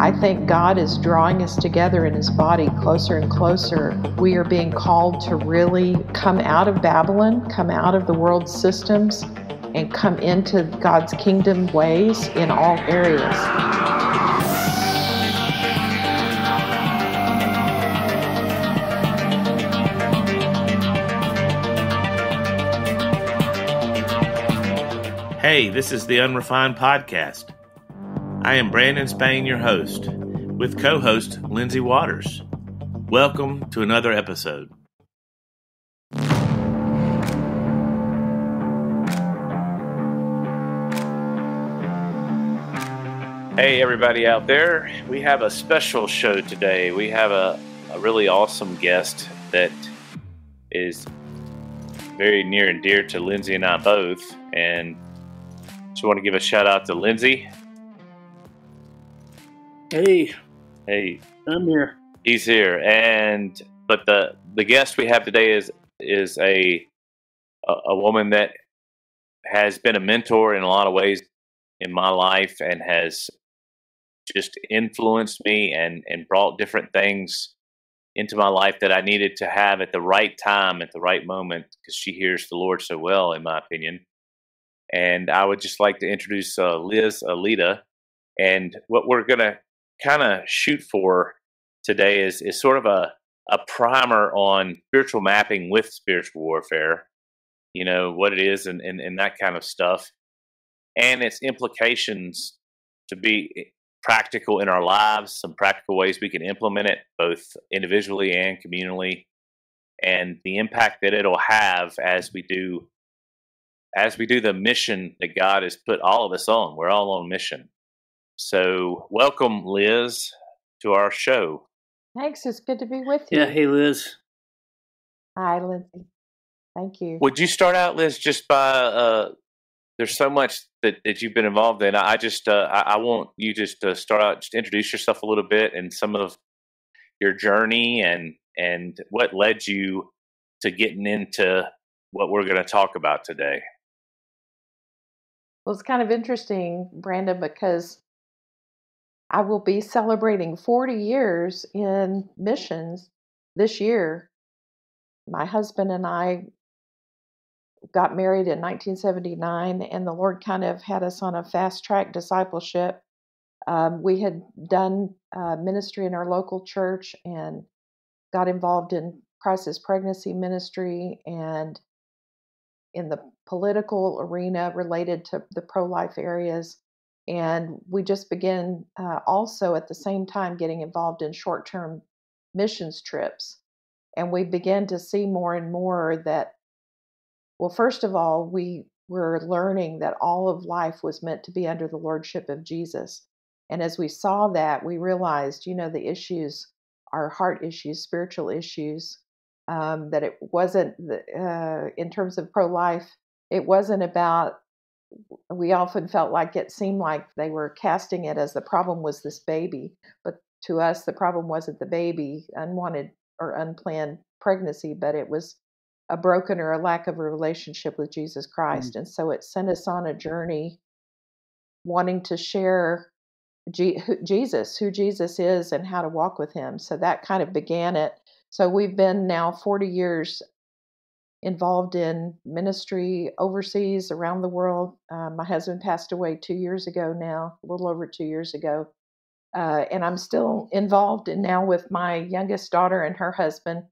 I think God is drawing us together in His body closer and closer. We are being called to really come out of Babylon, come out of the world's systems, and come into God's kingdom ways in all areas. Hey, this is the Unrefined Podcast. I am Brandon Spain, your host, with co host Lindsay Waters. Welcome to another episode. Hey, everybody out there. We have a special show today. We have a, a really awesome guest that is very near and dear to Lindsay and I both. And just want to give a shout out to Lindsay. Hey, Hey, I'm here. he's here, and but the the guest we have today is is a a, a woman that has been a mentor in a lot of ways in my life and has just influenced me and and brought different things into my life that I needed to have at the right time at the right moment because she hears the Lord so well in my opinion. And I would just like to introduce uh, Liz Adleta. And what we're going to kind of shoot for today is, is sort of a, a primer on spiritual mapping with spiritual warfare, you know, what it is and, and, and that kind of stuff, and its implications to be eh, practical in our lives, some practical ways we can implement it both individually and communally, and the impact that it'll have as we do as we do the mission that God has put all of us on. We're all on mission. So, welcome, Liz, to our show. Thanks. It's good to be with you. Yeah, hey Liz. Hi, Lindsay. Thank you. Would you start out, Liz, just by uh, there's so much that, that you've been involved in. I just uh, I, I want you just to start out, just introduce yourself a little bit and some of your journey and and what led you to getting into what we're going to talk about today. Well, it's kind of interesting, Brandon, because I will be celebrating 40 years in missions this year. My husband and I got married in 1979, and the Lord kind of had us on a fast track discipleship. Um, we had done uh, ministry in our local church and got involved in crisis pregnancy ministry and in the political arena related to the pro life areas. And we just began uh, also at the same time getting involved in short term missions trips. And we began to see more and more that, well, first of all, we were learning that all of life was meant to be under the lordship of Jesus. And as we saw that, we realized, you know, the issues are heart issues, spiritual issues, um, that it wasn't, uh, in terms of pro life, it wasn't about we often felt like it seemed like they were casting it as the problem was this baby but to us the problem wasn't the baby unwanted or unplanned pregnancy but it was a broken or a lack of a relationship with jesus christ mm-hmm. and so it sent us on a journey wanting to share G- jesus who jesus is and how to walk with him so that kind of began it so we've been now 40 years involved in ministry overseas around the world. Uh, my husband passed away two years ago now, a little over two years ago. Uh, and I'm still involved in now with my youngest daughter and her husband,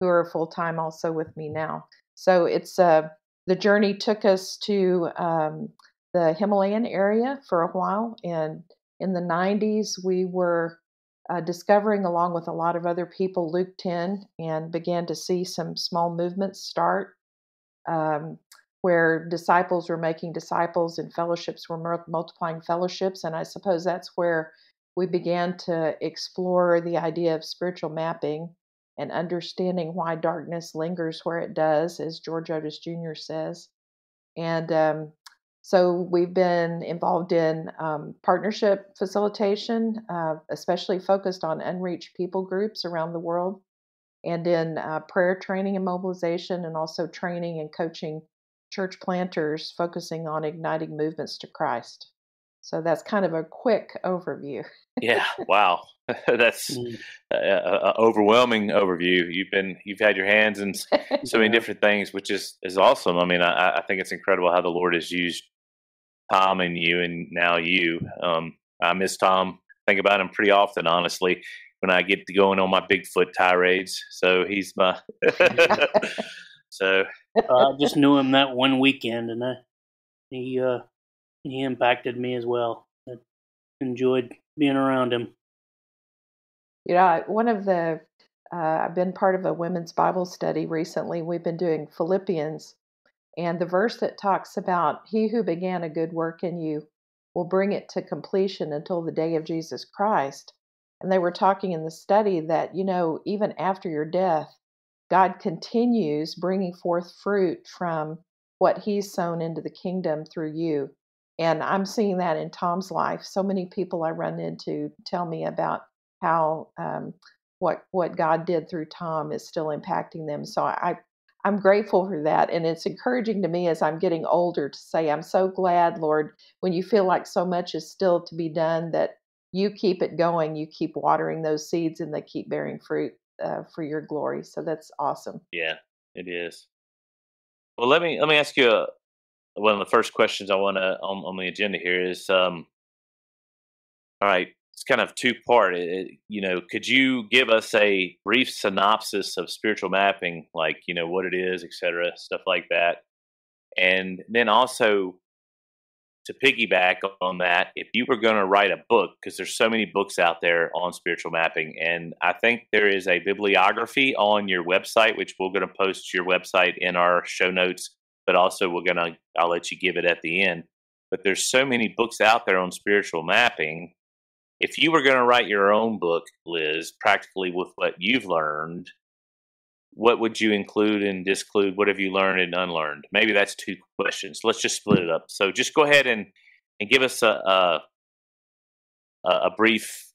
who are full time also with me now. So it's uh, the journey took us to um, the Himalayan area for a while. And in the 90s, we were uh, discovering, along with a lot of other people, Luke 10 and began to see some small movements start um, where disciples were making disciples and fellowships were multiplying fellowships. And I suppose that's where we began to explore the idea of spiritual mapping and understanding why darkness lingers where it does, as George Otis Jr. says. And um, so we've been involved in um, partnership facilitation, uh, especially focused on unreached people groups around the world, and in uh, prayer training and mobilization, and also training and coaching church planters, focusing on igniting movements to Christ. So that's kind of a quick overview. yeah, wow, that's mm. an overwhelming overview. You've been you've had your hands in so many different things, which is is awesome. I mean, I, I think it's incredible how the Lord has used Tom and you, and now you. Um, I miss Tom. Think about him pretty often, honestly, when I get to going on my Bigfoot tirades. So he's my. so uh, I just knew him that one weekend, and I, he uh, he impacted me as well. I enjoyed being around him. You know, one of the uh, I've been part of a women's Bible study recently. We've been doing Philippians, and the verse that talks about He who began a good work in you will bring it to completion until the day of Jesus Christ. And they were talking in the study that, you know, even after your death, God continues bringing forth fruit from what He's sown into the kingdom through you. And I'm seeing that in Tom's life. So many people I run into tell me about how um, what what God did through Tom is still impacting them. So I I'm grateful for that. And it's encouraging to me as I'm getting older to say, I'm so glad, Lord, when you feel like so much is still to be done, that you keep it going. You keep watering those seeds and they keep bearing fruit uh, for your glory. So that's awesome. Yeah, it is. Well, let me let me ask you a, one of the first questions I want to on, on the agenda here is, um, all right, it's kind of two part. It, you know, could you give us a brief synopsis of spiritual mapping, like you know what it is, et cetera, stuff like that, and then also to piggyback on that, if you were going to write a book, because there's so many books out there on spiritual mapping, and I think there is a bibliography on your website, which we're going to post your website in our show notes, but also we're going to I'll let you give it at the end. But there's so many books out there on spiritual mapping if you were going to write your own book, Liz, practically with what you've learned, what would you include and disclude? What have you learned and unlearned? Maybe that's two questions. Let's just split it up. So just go ahead and, and give us a, a, a brief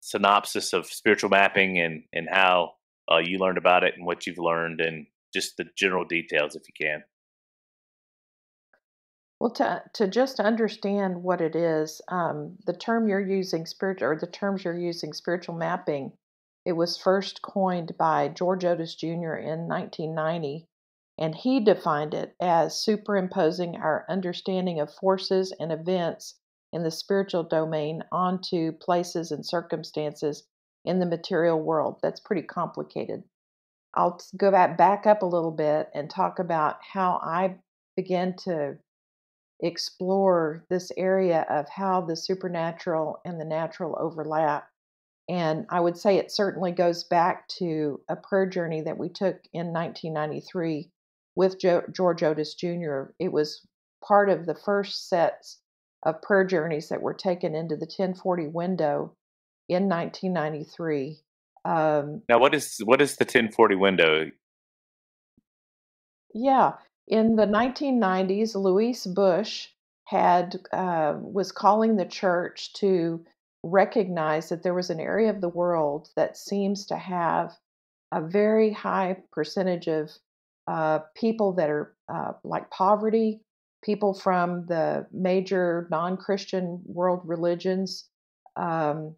synopsis of spiritual mapping and, and how uh, you learned about it and what you've learned and just the general details if you can. Well, to to just understand what it is, um, the term you're using, spiritual, or the terms you're using, spiritual mapping, it was first coined by George Otis Jr. in 1990, and he defined it as superimposing our understanding of forces and events in the spiritual domain onto places and circumstances in the material world. That's pretty complicated. I'll go back back up a little bit and talk about how I began to explore this area of how the supernatural and the natural overlap. And I would say it certainly goes back to a prayer journey that we took in 1993 with jo- George Otis Jr. It was part of the first sets of prayer journeys that were taken into the 1040 window in 1993. Um, now, what is what is the 1040 window? Yeah, in the 1990s, Luis Bush had uh, was calling the church to recognize that there was an area of the world that seems to have a very high percentage of uh, people that are uh, like poverty, people from the major non-Christian world religions, um,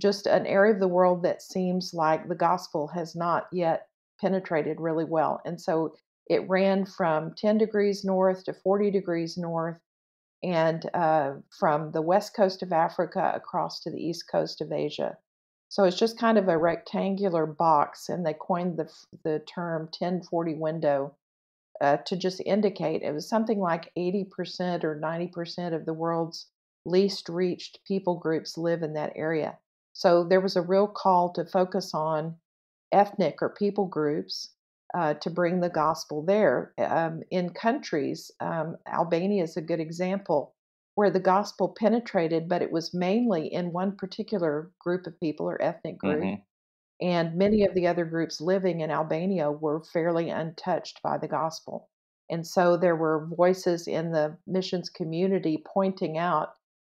just an area of the world that seems like the gospel has not yet penetrated really well. And so it ran from 10 degrees north to 40 degrees north and uh, from the west coast of Africa across to the east coast of Asia. So it's just kind of a rectangular box, and they coined the, the term 1040 window uh, to just indicate it was something like 80% or 90% of the world's least reached people groups live in that area. So there was a real call to focus on ethnic or people groups uh, to bring the gospel there. Um, in countries, um, Albania is a good example where the gospel penetrated, but it was mainly in one particular group of people or ethnic group. Mm-hmm. And many of the other groups living in Albania were fairly untouched by the gospel. And so there were voices in the missions community pointing out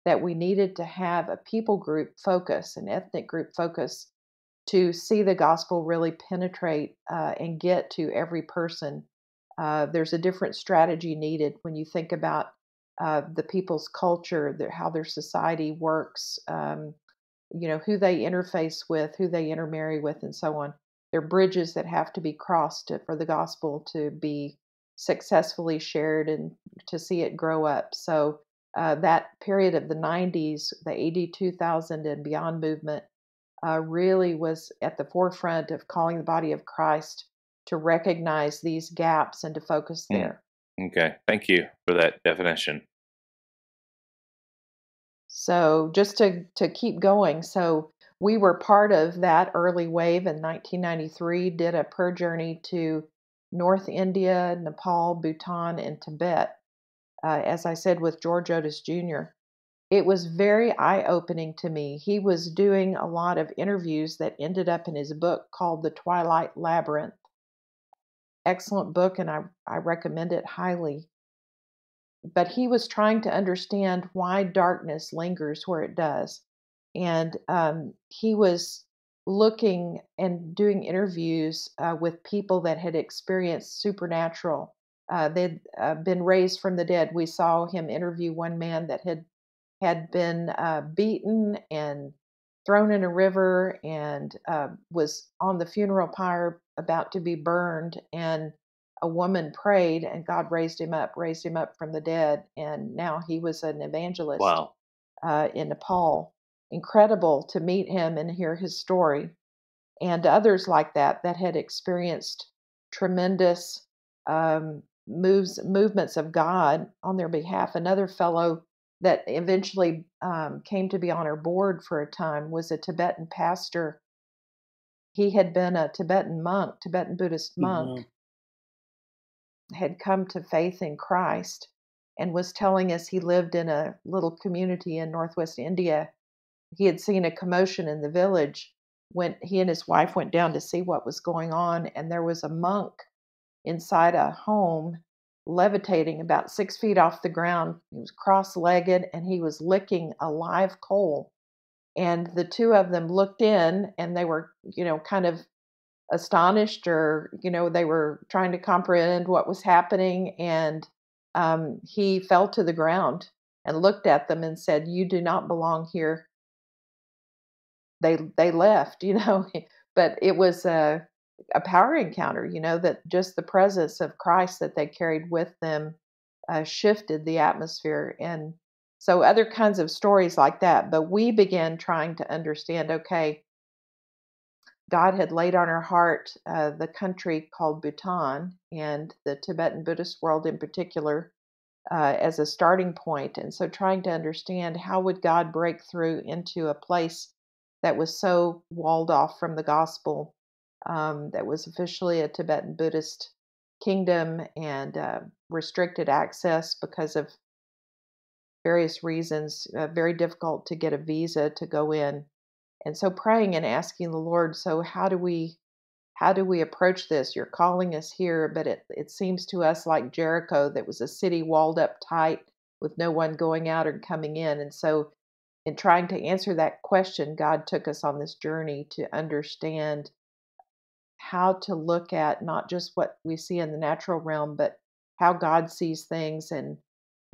that we needed to have a people group focus, an ethnic group focus to see the gospel really penetrate uh, and get to every person. Uh, there's a different strategy needed when you think about uh, the people's culture, their, how their society works, um, you know, who they interface with, who they intermarry with, and so on. There are bridges that have to be crossed to, for the gospel to be successfully shared and to see it grow up. So uh, that period of the 90s, the AD 2000 and beyond movement, uh, really was at the forefront of calling the body of Christ to recognize these gaps and to focus hmm. there. Okay, thank you for that definition. So just to to keep going, so we were part of that early wave in 1993. Did a prayer journey to North India, Nepal, Bhutan, and Tibet. Uh, as I said with George Otis Jr. It was very eye opening to me. He was doing a lot of interviews that ended up in his book called The Twilight Labyrinth. Excellent book, and I, I recommend it highly. But he was trying to understand why darkness lingers where it does. And um, he was looking and doing interviews uh, with people that had experienced supernatural. Uh, they'd uh, been raised from the dead. We saw him interview one man that had had been uh, beaten and thrown in a river and uh, was on the funeral pyre about to be burned. And a woman prayed, and God raised him up, raised him up from the dead. And now he was an evangelist wow. uh, in Nepal. Incredible to meet him and hear his story. And others like that that had experienced tremendous um, moves movements of God on their behalf. Another fellow that eventually um, came to be on our board for a time was a Tibetan pastor. He had been a Tibetan monk, Tibetan Buddhist monk, mm-hmm. had come to faith in Christ, and was telling us he lived in a little community in northwest India. He had seen a commotion in the village when he and his wife went down to see what was going on, and there was a monk inside a home levitating about six feet off the ground. He was cross legged and he was licking a live coal. And the two of them looked in and they were, you know, kind of astonished or, you know, they were trying to comprehend what was happening. And um, he fell to the ground and looked at them and said, You do not belong here. They, they left, you know, but it was a, a power encounter, you know, that just the presence of Christ that they carried with them uh, shifted the atmosphere. And so other kinds of stories like that. But we began trying to understand okay, God had laid on our heart uh, the country called Bhutan and the Tibetan Buddhist world in particular uh, as a starting. And so trying to understand how would God break through into a place that was so walled off from the gospel um, that was officially a Tibetan Buddhist kingdom and uh, restricted access because of various reasons, uh, very difficult to get a visa to go in. And so praying and asking the Lord, so how do we how do we approach this? You're calling us here, but it, it seems to us like Jericho that was a city walled up tight with no one going out or coming in. And so in trying to answer that question, God took us on this journey to understand how to look at not just what we see in the natural realm, but how God sees things and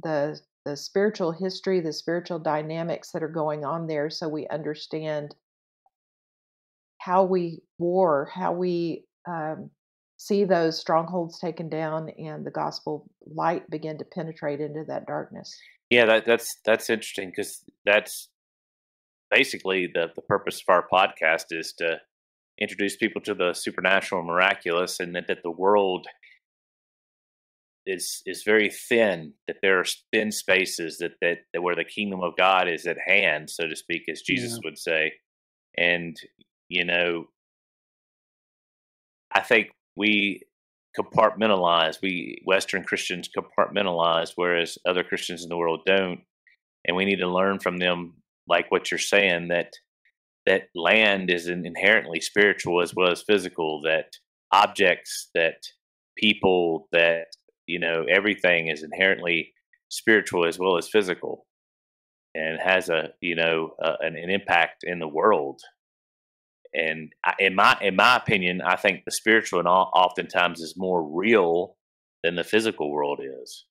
the the spiritual history, the spiritual dynamics that are going on there, so we understand how we war, how we um, see those strongholds taken down, and the gospel light begin to penetrate into that darkness. Yeah, that, that's that's interesting because that's basically the the purpose of our podcast is to introduce people to the supernatural and miraculous, and that, that the world is is very thin. That there are thin spaces that, that that where the kingdom of God is at hand, so to speak, as Jesus yeah. would say. And you know, I think we compartmentalize. We Western Christians compartmentalize, whereas other Christians in the world don't. And we need to learn from them, like what you're saying, that that land is inherently spiritual as well as physical that objects that people that you know everything is inherently spiritual as well as physical and has a you know uh, an, an, impact in the world. And in my in my opinion i think the spiritual and oftentimes is more real than the physical world is.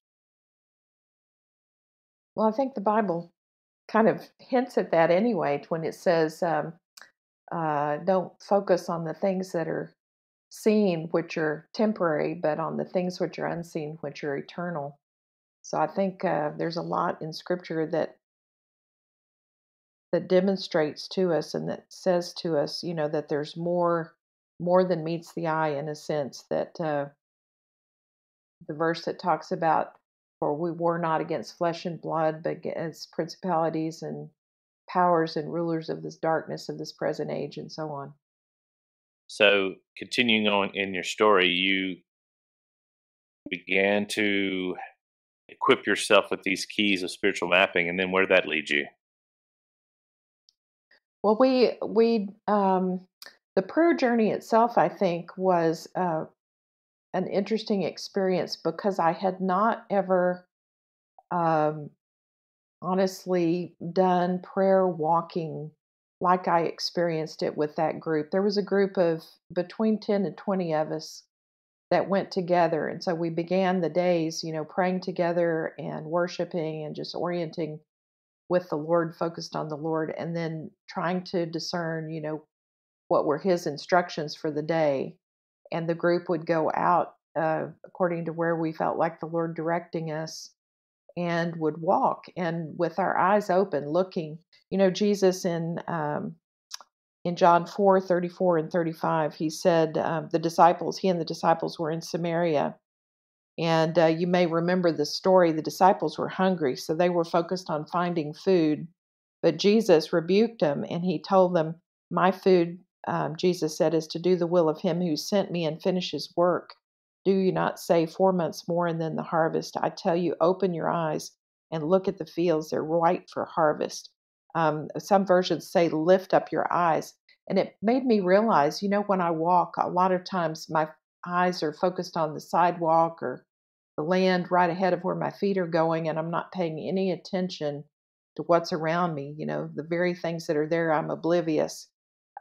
Well, I think the Bible kind of hints at that anyway when it says, um, uh, don't focus on the things that are seen, which are temporary, but on the things which are unseen, which are eternal. So I think uh, there's a lot in Scripture that that demonstrates to us and that says to us, you know, that there's more more than meets the eye in a sense that uh, the verse that talks about for we war not against flesh and blood, but against principalities and powers and rulers of this darkness of this present age and so on. So, continuing on in your story, you began to equip yourself with these keys of spiritual mapping, and then where did that lead you? Well, we we um, the prayer journey itself, I think, was uh, an interesting experience because I had not ever um, honestly done prayer walking like I experienced it with that group. There was a group of between 10 and 20 of us that went together. And so we began the days, you know, praying together and worshiping and just orienting with the Lord, focused on the Lord, and then trying to discern, you know, what were His instructions for the day. And the group would go out uh, according to where we felt like the Lord directing us and would walk and with our eyes open looking you know jesus in um, in john 4 34 and 35 he said um, the disciples he and the disciples were in samaria and uh, you may remember the story the disciples were hungry so they were focused on finding food but jesus rebuked them and he told them my food um, jesus said is to do the will of him who sent me and finish his work do you not say four months more and then the harvest? I tell you, open your eyes and look at the fields. They're ripe for harvest. Um, some versions say, lift up your eyes. And it made me realize, you know, when I walk, a lot of times my eyes are focused on the sidewalk or the land right ahead of where my feet are going, and I'm not paying any attention to what's around me. You know, the very things that are there, I'm oblivious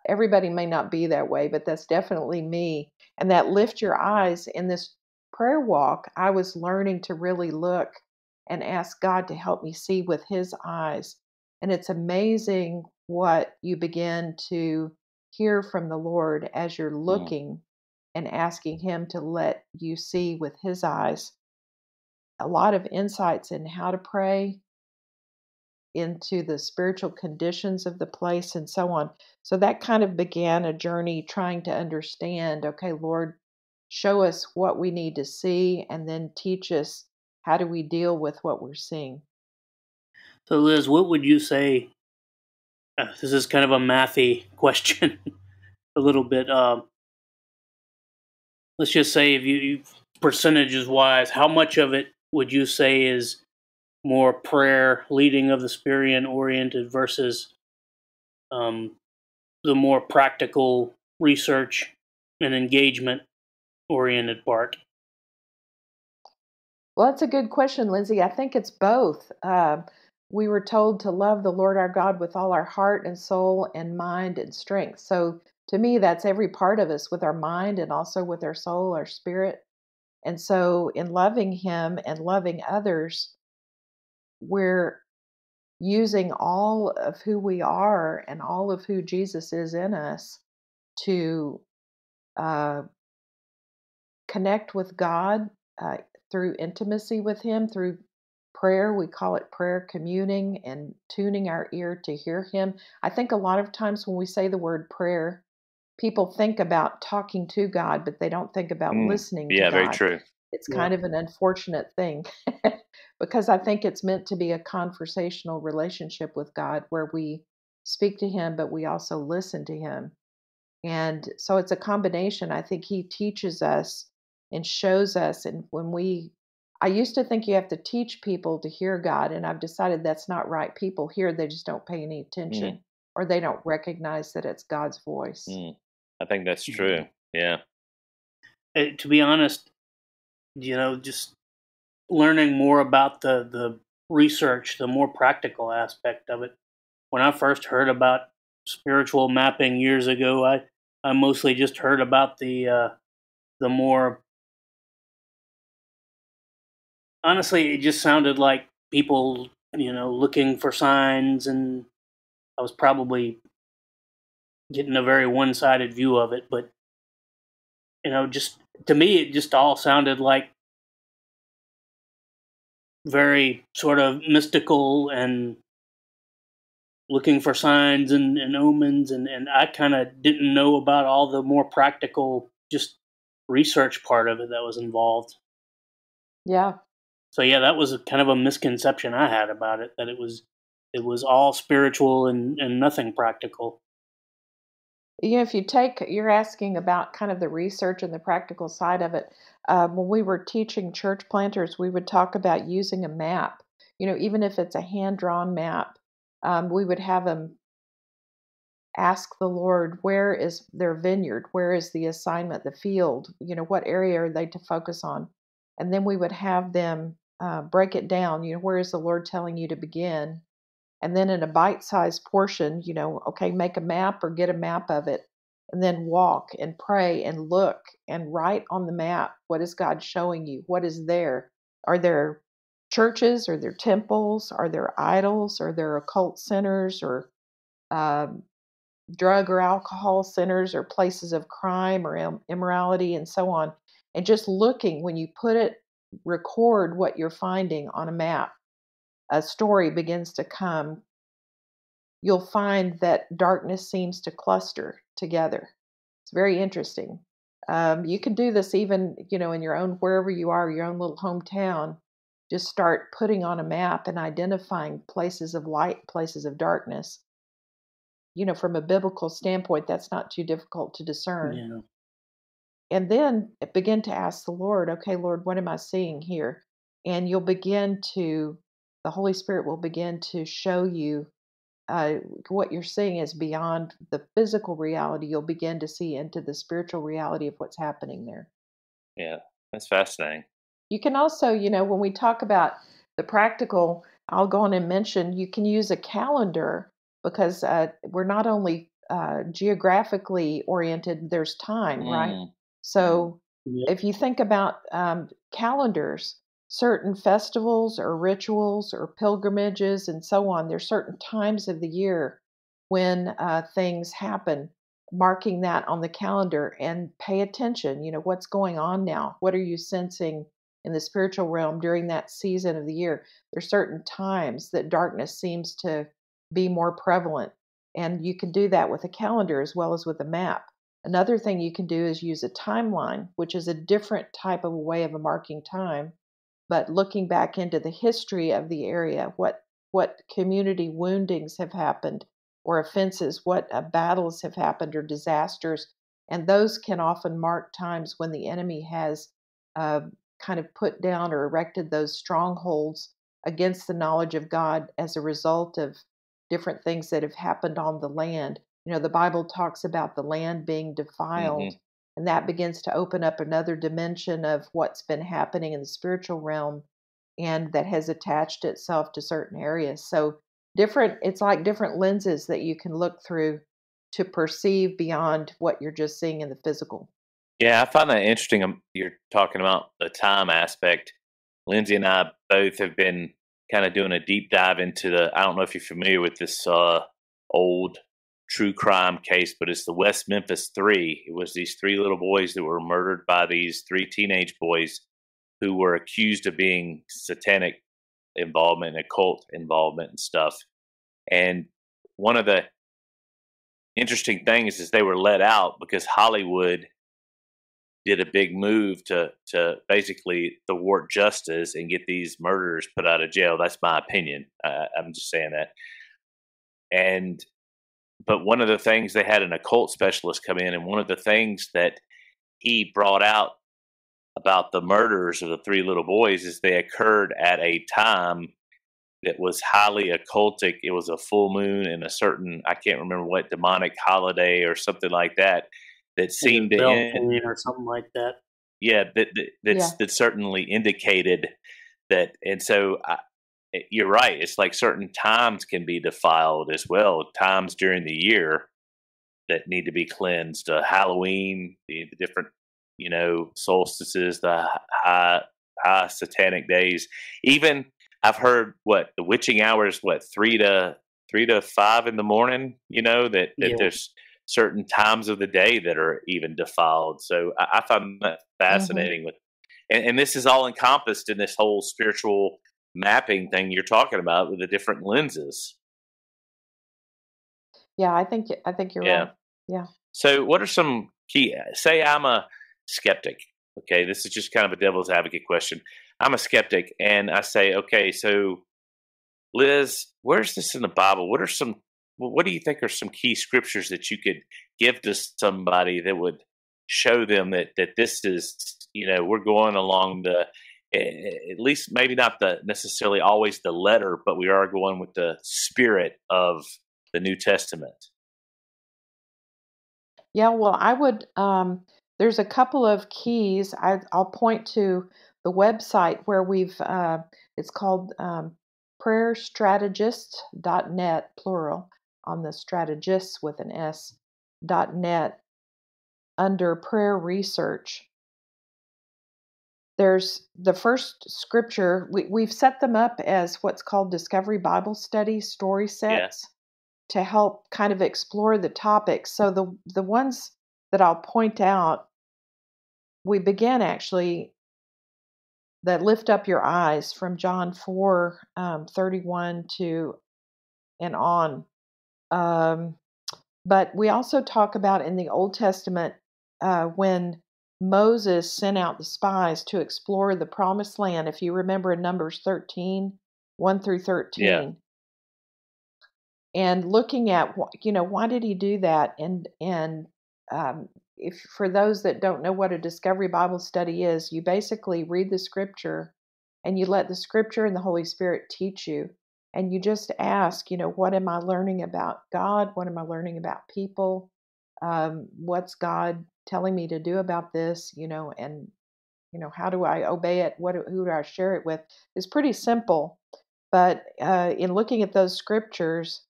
everybody may not be that way, but that's definitely me. And that lift your eyes in this prayer walk, I was learning to really look and ask God to help me see with His eyes. And it's amazing what you begin to hear from the Lord as you're looking and asking Him to let you see with His eyes. A lot of insights in how to pray, into the spiritual conditions of the place and so on. So that kind of began a journey trying to understand okay, Lord, show us what we need to see and then teach us how do we deal with what we're seeing. So, Liz, what would you say? Uh, this is kind of a mathy question, a little bit. Uh, let's just say, if you percentages wise, how much of it would you say is more prayer leading of the spirit oriented versus um, the more practical research and engagement oriented part? Well, that's a good question, Lindsay. I think it's both. Uh, we were told to love the Lord our God with all our heart and soul and mind and strength. So to me, that's every part of us with our mind and also with our soul, our spirit. And so, in loving Him and loving others, we're using all of who we are and all of who Jesus is in us to uh, connect with God uh, through intimacy with Him, through prayer. We call it prayer communing and tuning our ear to hear Him. I think a lot of times when we say the word prayer, people think about talking to God, but they don't think about mm, listening yeah, very true. It's yeah. kind of an unfortunate thing because I think it's meant to be a conversational relationship with God where we speak to Him, but we also listen to Him. And so it's a combination. I think He teaches us and shows us. And when we, I used to think you have to teach people to hear God, and I've decided that's not right. People hear, they just don't pay any attention mm. or they don't recognize that it's God's voice. Mm. I think that's true. Yeah. Uh, to be honest, you know, just learning more about the the research, the more practical aspect of it. When I first heard about spiritual mapping years ago, I I mostly just heard about the uh, the more honestly, it just sounded like people you know, looking for signs, and I was probably getting a very one sided view of it. But, you know, just to me, it just all sounded like very sort of mystical and looking for signs and, and omens and, and I kind of didn't know about all the more practical just research part of it that was involved. Yeah. So yeah, that was kind of a misconception I had about it that it was it was all spiritual and, and nothing practical. You know, if you take, you're asking about kind of the research and the practical side of it. Uh, when we were teaching church planters, we would talk about using a map. You know, even if it's a hand drawn map, um, we would have them ask the Lord, where is their vineyard? Where is the assignment, the field? You know, what area are they to focus on? And then we would have them uh, break it down. You know, where is the Lord telling you to begin? And then in a bite sized portion, you know, okay, make a map or get a map of it. And then walk and pray and look and write on the map what is God showing you? What is there? Are there churches? Are there temples? Are there idols? Are there occult centers or um, drug or alcohol centers or places of crime or immorality and so on. And just looking, when you put it, record what you're finding on a map, a story begins to come. You'll find that darkness seems to cluster together. It's very interesting. Um, you can do this even, you know, in your own wherever you are, your own little hometown. Just start putting on a map and identifying places of light, places of darkness, you know, from a biblical standpoint, that's not too difficult to discern. Yeah. And then begin to ask the Lord, okay, Lord, what am I seeing here? And you'll begin to, the Holy Spirit will begin to show you uh, what you're seeing is beyond the physical reality. You'll begin to see into the spiritual reality of what's happening there. Yeah, that's fascinating. You can also, you know, when we talk about the practical, I'll go on and mention you can use a calendar because uh, we're not only uh, geographically oriented, there's time, mm. right? Mm-hmm. So if you think about um, calendars, certain festivals or rituals or pilgrimages and so on, there's certain times of the year when uh, things happen marking that on the calendar and pay attention you know what's going on now what are you sensing in the spiritual realm during that season of the year there's certain times that darkness seems to be more prevalent. And you can do that with a calendar as well as with a map. Another thing you can do is use a timeline, which is a different type of way of marking time, but looking back into the history of the area, what what community woundings have happened or offenses, what uh, battles have happened or disasters, and those can often mark times when the enemy has uh, kind of put down or erected those strongholds against the knowledge of God as a result of different things that have happened on the land. You know, the Bible talks about the land being defiled, mm-hmm. And that begins to open up another dimension of what's been happening in the spiritual realm and that has attached itself to certain areas. So, different, it's like different lenses that you can look through to perceive beyond what you're just seeing in the physical. Yeah, I find that interesting. Um, you're talking about the time aspect. Lindsay and I both have been kind of doing a deep dive into the. I don't know if you're familiar with this uh, old true crime case, but it's the West Memphis Three. It was these three little boys that were murdered by these three teenage boys who were accused of being satanic involvement, occult involvement, and stuff. And one of the interesting things is they were let out because Hollywood did a big move to to basically thwart justice and get these murderers put out of jail. That's my opinion. Uh, I'm just saying that. And but one of the things they had an occult specialist come in, and one of the things that he brought out about the murders of the three little boys is they occurred at a time that was highly occultic. It was a full moon and a certain I can't remember what demonic holiday or something like that that seemed to end, or something like that. Yeah, that, that that's yeah. that certainly indicated that, and so I, you're right. It's like certain times can be defiled as well. Times during the year that need to be cleansed. Uh, Halloween, the, the different you know solstices, the high high satanic days, even I've heard what the witching hours, what three to three to five in the morning. You know that that Yeah. there's certain times of the day that are even defiled. So I, I found that fascinating. With and, and this is all encompassed in this whole spiritual mapping thing you're talking about with the different lenses. Yeah, I think I think you're Yeah. right. So, what are some key? Uh, say I'm a skeptic. Okay, this is just kind of a devil's advocate question. I'm a skeptic, and I say, okay, so Liz, where's this in the Bible? What are some? What do you think are some key scriptures that you could give to somebody that would show them that that this is, you know, we're going along the, at least maybe not the necessarily always the letter, but we are going with the spirit of the New Testament. Yeah, well, I would. Um, there's a couple of keys. I, I'll point to the website where we've. Uh, it's called um, prayerstrategists.net, plural, on the strategists with an S, dot net, under prayer research. There's the first scripture. We, we've set them up as what's called Discovery Bible Study story sets to help kind of explore the topics. So the the ones that I'll point out, we begin actually that lift up your eyes from John four um, thirty one to and on. Um, but we also talk about in the Old Testament uh, when Moses sent out the spies to explore the promised land. If you remember in Numbers 13, 1 through 13. Yeah. And looking at, you know, why did he do that? And, and, um, if for those that don't know what a discovery Bible study is, you basically read the scripture and you let the scripture and the Holy Spirit teach you. And you just ask, you know, what am I learning about God? What am I learning about people? Um, what's God telling me to do about this? You know, and you know, how do I obey it? What who do I share it with? It's pretty simple, but uh, in looking at those scriptures,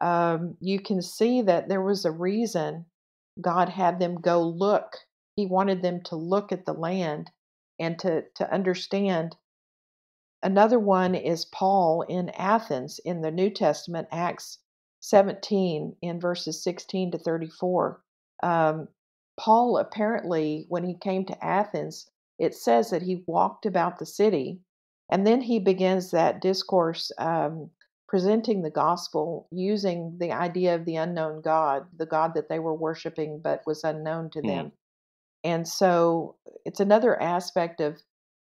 um, you can see that there was a reason God had them go look. He wanted them to look at the land and to to understand. Another one is Paul in Athens in the New Testament, Acts 17 in verses 16 to 34. Um, Paul apparently, when he came to Athens, it says that he walked about the city, and then he begins that discourse um, presenting the gospel using the idea of the unknown God, the God that they were worshiping but was unknown to Hmm. them. And so it's another aspect of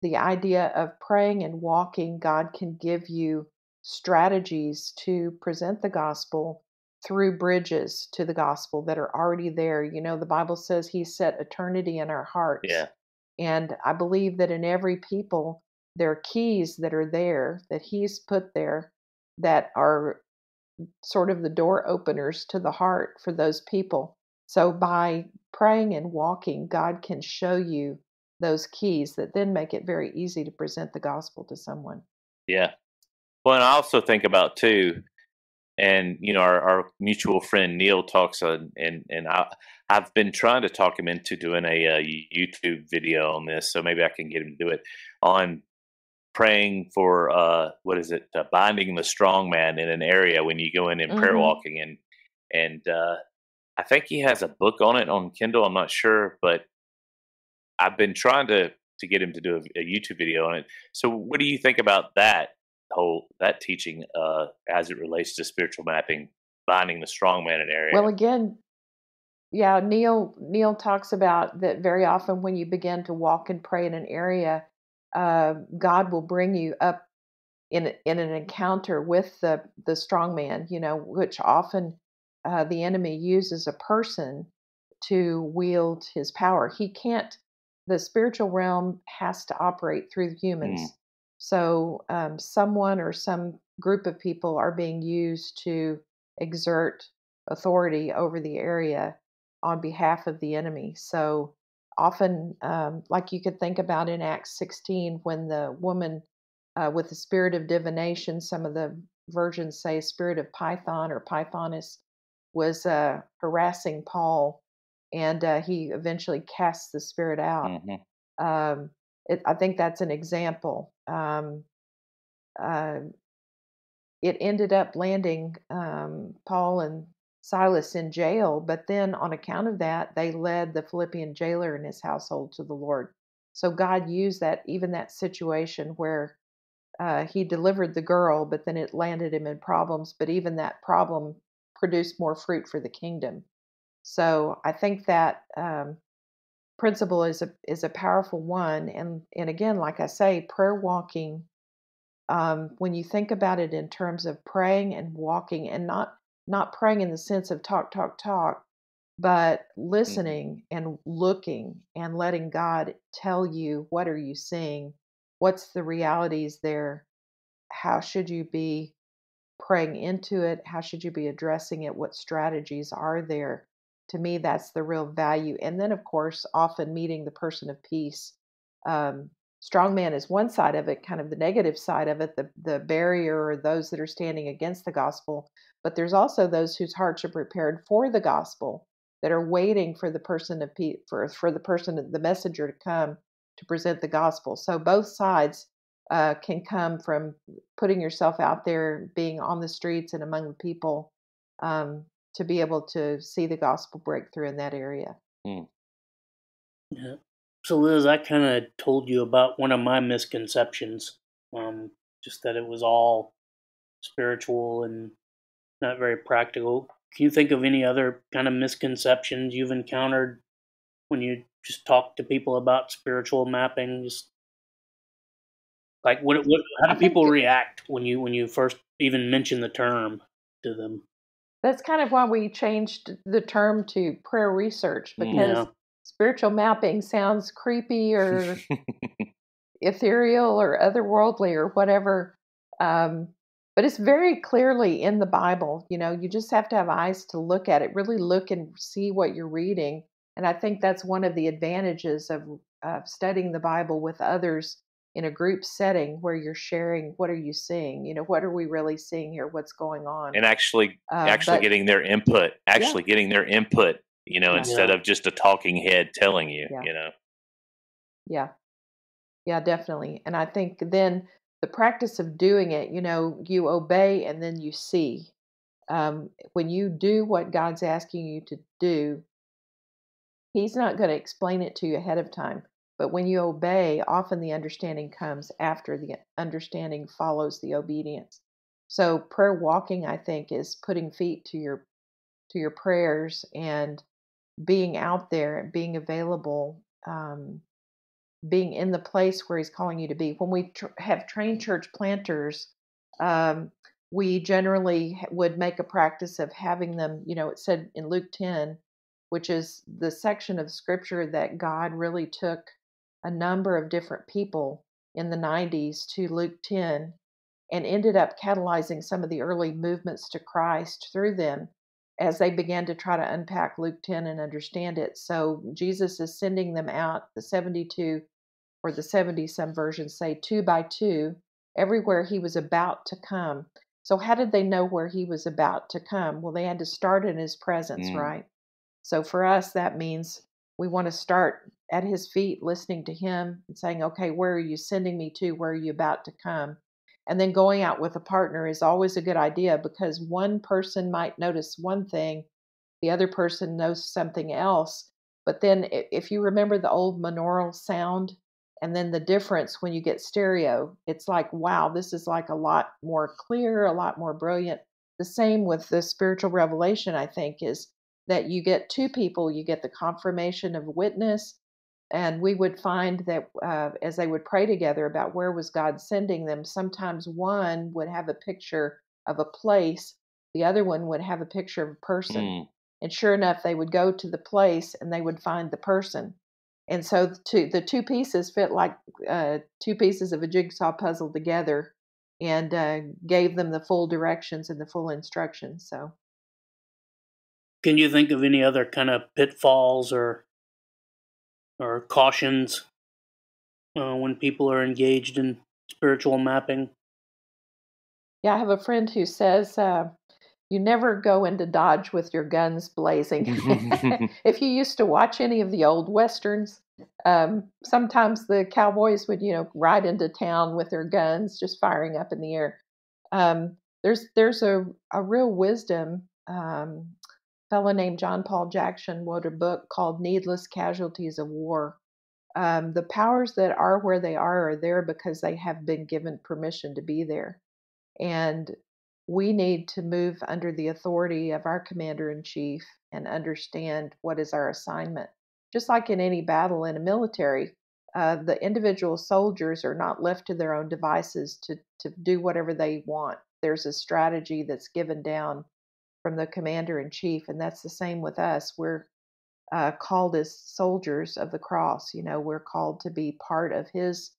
the idea of praying and walking. God can give you strategies to present the gospel through bridges to the gospel that are already there. You know, the Bible says He set eternity in our hearts. Yeah. And I believe that in every people, there are keys that are there that He's put there that are sort of the door openers to the heart for those people. So by praying and walking, God can show you those keys that then make it very easy to present the gospel to someone. Yeah. Well, and I also think about too, and you know, our, our mutual friend Neil talks on, and and I I've been trying to talk him into doing a, uh YouTube video on this, so maybe I can get him to do it on praying for uh what is it uh, binding the strong man in an area when you go in and prayer Mhm. walking and and uh I think he has a book on it on Kindle. I'm not sure, but I've been trying to to get him to do a, a YouTube video on it. So, what do you think about that whole that teaching uh, as it relates to spiritual mapping, binding the strong man in area? Well, again, yeah, Neil Neil talks about that very often when you begin to walk and pray in an area, uh, God will bring you up in in an encounter with the the strong man. You know, which often uh, the enemy uses a person to wield his power. He can't. The spiritual realm has to operate through humans. Mm. So, um, someone or some group of people are being used to exert authority over the area on behalf of the enemy. So often, um, like you could think about in Acts 16, when the woman uh, with the spirit of divination, some of the versions say spirit of Python or Pythoness, was uh, harassing Paul, and uh, he eventually casts the spirit out Mhm. um, it, I think that's an example. Um, uh, it ended up landing um, Paul and Silas in jail. But then, on account of that, they led the Philippian jailer and his household to the Lord. So God used that, even that situation where uh, he delivered the girl, but then it landed him in problems. But even that problem produced more fruit for the kingdom. So I think that um, principle is a is a powerful one. And and again, like I say, prayer walking. Um, when you think about it in terms of praying and walking, and not not praying in the sense of talk, talk, talk, but mm-hmm. listening and looking and letting God tell you what are you seeing, what's the realities there, how should you be praying into it, how should you be addressing it, what strategies are there to me, that's the real value. And then, of course, often meeting the person of peace. Um, strongman is one side of it, kind of the negative side of it, the, the barrier or those that are standing against the gospel. But there's also those whose hearts are prepared for the gospel that are waiting for the person of peace, for, for the person, the messenger to come to present the gospel. So both sides uh, can come from putting yourself out there, being on the streets and among the people, um, to be able to see the gospel breakthrough in that area. Mm. Yeah. So, Liz, I kind of told you about one of my misconceptions, um, just that it was all spiritual and not very practical. Can you think of any other kind of misconceptions you've encountered when you just talk to people about spiritual mapping? Just like what, what how do people react when you when you first even mention the term to them? That's kind of why we changed the term to prayer research because yeah. spiritual mapping sounds creepy or ethereal or otherworldly or whatever. Um, but it's very clearly in the Bible. You know, you just have to have eyes to look at it, really look and see what you're reading. And I think that's one of the advantages of, of studying the Bible with others in a group setting where you're sharing what are you seeing you know what are we really seeing here what's going on and actually uh, actually but, getting their input actually yeah. getting their input you know yeah. instead of just a talking head telling you yeah. you know yeah yeah definitely and i think then the practice of doing it you know you obey and then you see um, when you do what god's asking you to do he's not going to explain it to you ahead of time but when you obey, often the understanding comes after the understanding follows the obedience. So prayer walking, I think, is putting feet to your to your prayers and being out there and being available, um, being in the place where He's calling you to be. When we tr- have trained church planters, um, we generally would make a practice of having them. You know, it said in Luke ten, which is the section of Scripture that God really took a number of different people in the 90s to Luke 10 and ended up catalyzing some of the early movements to Christ through them as they began to try to unpack Luke 10 and understand it. So Jesus is sending them out, the 72 or the 70 some versions say two by two, everywhere he was about to come. So, how did they know where he was about to come? Well, they had to start in his presence, mm. right? So, for us, that means we want to start at his feet, listening to him and saying, okay, where are you sending me to? Where are you about to come? And then going out with a partner is always a good idea because one person might notice one thing, the other person knows something else. But then if you remember the old monaural sound and then the difference when you get stereo, it's like, wow, this is like a lot more clear, a lot more brilliant. The same with the spiritual revelation, I think, is that you get two people, you get the confirmation of witness, and we would find that uh, as they would pray together about where was God sending them, sometimes one would have a picture of a place, the other one would have a picture of a person. Mm. And sure enough, they would go to the place and they would find the person. And so the two, the two pieces fit like uh, two pieces of a jigsaw puzzle together and uh, gave them the full directions and the full instructions. So can you think of any other kind of pitfalls or or cautions uh, when people are engaged in spiritual mapping? Yeah, I have a friend who says uh, you never go into Dodge with your guns blazing. if you used to watch any of the old westerns, um, sometimes the cowboys would, you know, ride into town with their guns just firing up in the air. Um, there's there's a, a real wisdom. Um, fellow named John Paul Jackson wrote a book called Needless Casualties of War. Um, the powers that are where they are are there because they have been given permission to be there. And we need to move under the authority of our commander in chief and understand what is our assignment. Just like in any battle in a military, uh, the individual soldiers are not left to their own devices to, to do whatever they want. There's a strategy that's given down from the commander in chief, and that's the same with us. We're uh, called as soldiers of the cross. You know, we're called to be part of his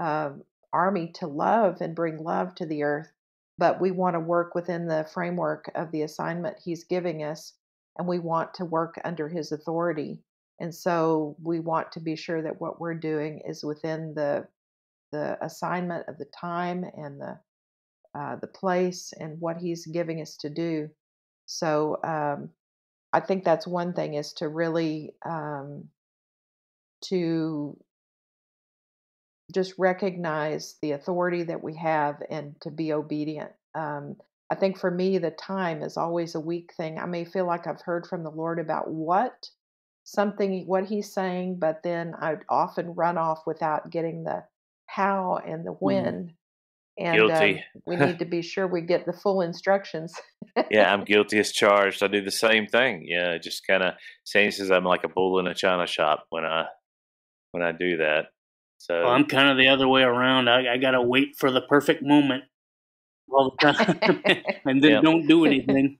uh, army to love and bring love to the earth but we want to work within the framework of the assignment he's giving us and we want to work under his authority and so we want to be sure that what we're doing is within the the assignment of the time and the uh, the place and what he's giving us to do so um, i think that's one thing is to really um, to just recognize the authority that we have and to be obedient. Um, I think for me, the time is always a weak thing. I may feel like I've heard from the Lord about what something, what He's saying, but then I'd often run off without getting the how and the mm-hmm. when. Mm. And guilty. Um, we need to be sure we get the full instructions. yeah, I'm guilty as charged. I do the same thing. Yeah, just kind of saying says I'm like a bull in a china shop when I when I do that. So well, I'm kind of the other way around. I, I got to wait for the perfect moment all the time, and then yep. don't do anything.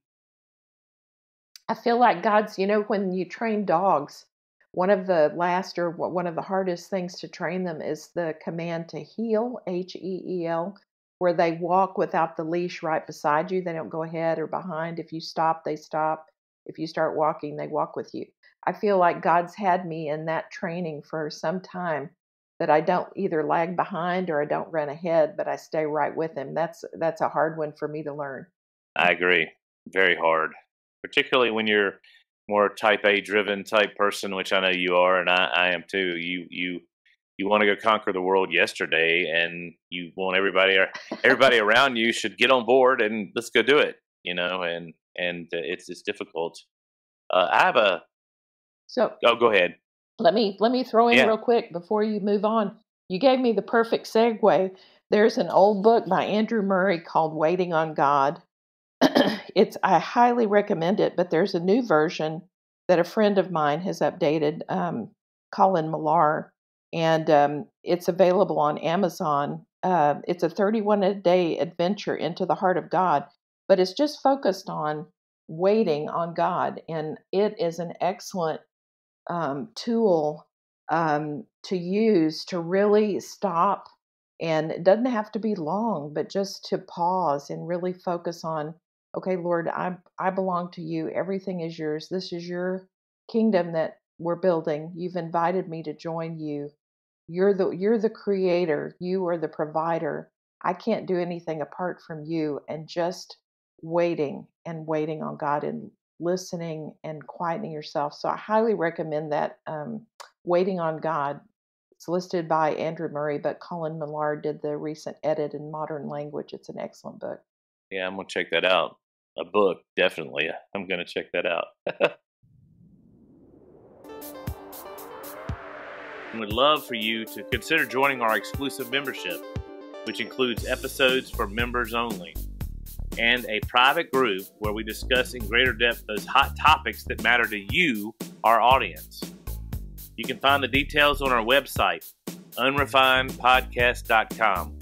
I feel like God's. You know, when you train dogs, one of the last or one of the hardest things to train them is the command to heel H E E L, where they walk without the leash right beside you. They don't go ahead or behind. If you stop, they stop. If you start walking, they walk with you. I feel like God's had me in that training for some time that I don't either lag behind or I don't run ahead, but I stay right with him. That's that's a hard one for me to learn. I agree. Very hard, particularly when you're more type A driven type person, which I know you are, and I, I am too. You you you want to go conquer the world yesterday, and you want everybody everybody around you should get on board and let's go do it. You know, and and it's it's difficult. Uh, I have a so. Oh, go ahead let me let me throw in yeah. real quick before you move on. You gave me the perfect segue. There's an old book by Andrew Murray called Waiting on God. it's I highly recommend it, but there's a new version that a friend of mine has updated, um, Colin Millar, and um, it's available on Amazon. Uh, it's a 31 a day adventure into the heart of God, but it's just focused on waiting on God, and it is an excellent um, tool um, to use to really stop. And it doesn't have to be long, but just to pause and really focus on, okay, Lord, I I belong to you. Everything is yours. This is your kingdom that we're building. You've invited me to join you. You're the you're the creator. You are the provider. I can't do anything apart from you. And just waiting and waiting on God and listening and quieting yourself. So I highly recommend that. Um, Waiting on God. It's listed by Andrew Murray, but Colin Millard did the recent edit in modern language. It's an excellent book. Yeah, I'm going to check that out. A book, definitely. I'm going to check that out. would love for you to consider joining our exclusive membership, which includes episodes for members only and a private group where we discuss in greater depth those hot topics that matter to you, our audience. You can find the details on our website, unrefinedpodcast.com.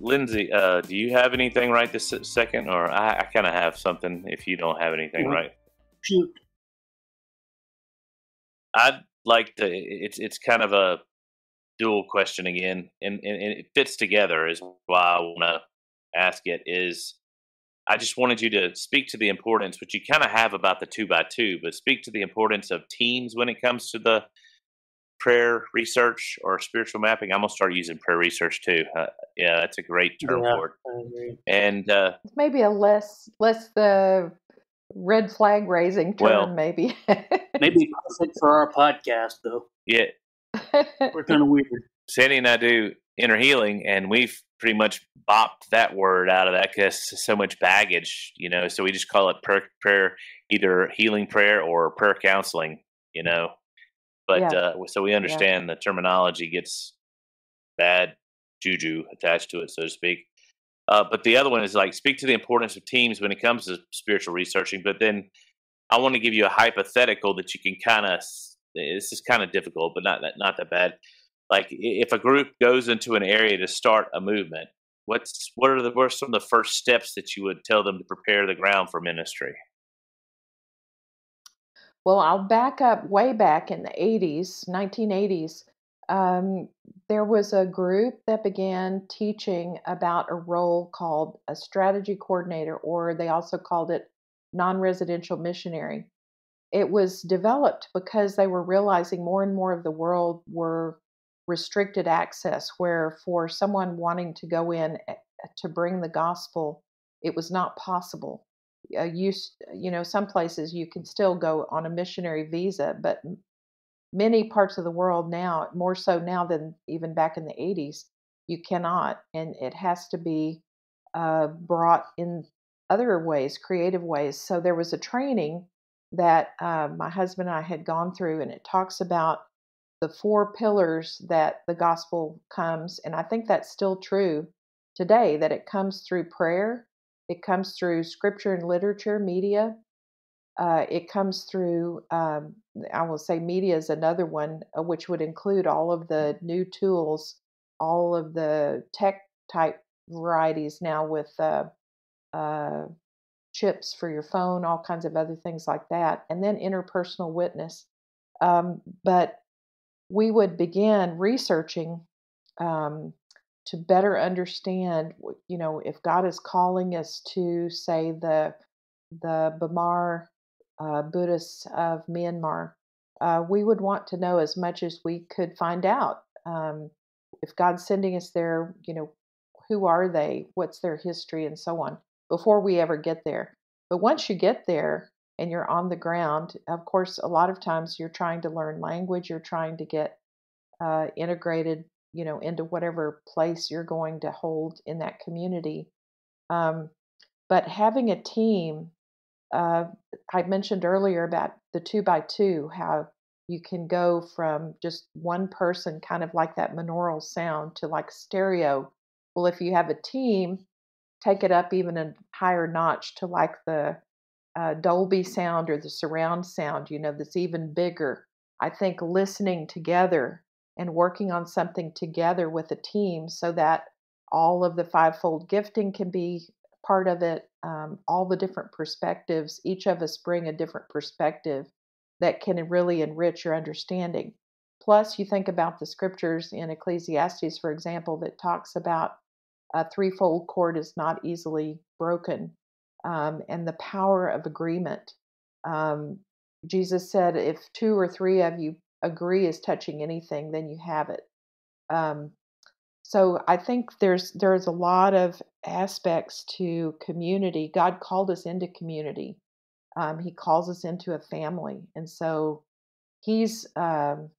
Lindsay, uh, do you have anything right this second, or I, I kind of have something if you don't have anything right? Shoot. I'd like to it's it's kind of a dual question again and, and, and it fits together is why I want to ask it is I just wanted you to speak to the importance, which you kind of have about the two by two, but speak to the importance of teams when it comes to the prayer research or spiritual mapping. I'm gonna start using prayer research too. Uh, yeah, that's a great term yeah, for it. And uh, maybe a less less the red flag raising term, well, maybe. maybe perfect for our podcast, though. Yeah, we're kind of weird. Sandy and I do inner healing, and we've pretty much bopped that word out of that because so much baggage, you know. So we just call it prayer, prayer, either healing prayer or prayer counseling, you know. But yeah. uh, so we understand yeah. the terminology gets bad juju attached to it, so to speak. Uh, but the other one is like speak to the importance of teams when it comes to spiritual researching. But then I want to give you a hypothetical that you can kind of. This is kind of difficult, but not not that bad. Like if a group goes into an area to start a movement, what's what are the what are some of the first steps that you would tell them to prepare the ground for ministry? Well, I'll back up way back in the 80s, 1980s. Um, there was a group that began teaching about a role called a strategy coordinator, or they also called it non residential missionary. It was developed because they were realizing more and more of the world were restricted access, where for someone wanting to go in eh, to bring the gospel, it was not possible uh, you you know some places you can still go on a missionary visa but many parts of the world now more so now than even back in the 80s you cannot and it has to be uh, brought in other ways creative ways. So there was a training that uh, my husband and i had gone through and it talks about the four pillars that the gospel comes and i think that's still true today that it comes through prayer it comes through scripture and literature, media. Uh, it comes through, um, I will say, media is another one, uh, which would include all of the new tools, all of the tech type varieties now with uh, uh, chips for your phone, all kinds of other things like that, and then interpersonal witness. Um, but we would begin researching um, to better understand, you know, if God is calling us to, say, the the Bamar uh, Buddhists of Myanmar, uh, we would want to know as much as we could find out. Um, if God's sending us there, you know, who are they? What's their history, and so on, before we ever get there. But once you get there and you're on the ground, of course, a lot of times you're trying to learn language, you're trying to get uh, integrated you know into whatever place you're going to hold in that community um, but having a team uh, i mentioned earlier about the two by two how you can go from just one person kind of like that monaural sound to like stereo. Well if you have a team take it up even a higher notch to like the uh, dolby sound or the surround sound you know that's even bigger. I think listening together and working on something together with a team so that all of the fivefold gifting can be part of it, um, all the different perspectives. Each of us bring a different perspective that can really enrich your understanding. Plus, you think about the scriptures in Ecclesiastes, for example, that talks about a threefold cord is not easily broken um, and the power of agreement. Um, Jesus said, if two or three of you agree is touching anything, then you have it. Um, so I think there's there's a lot of aspects to community. God called us into community. Um, he calls us into a family, and so He's um,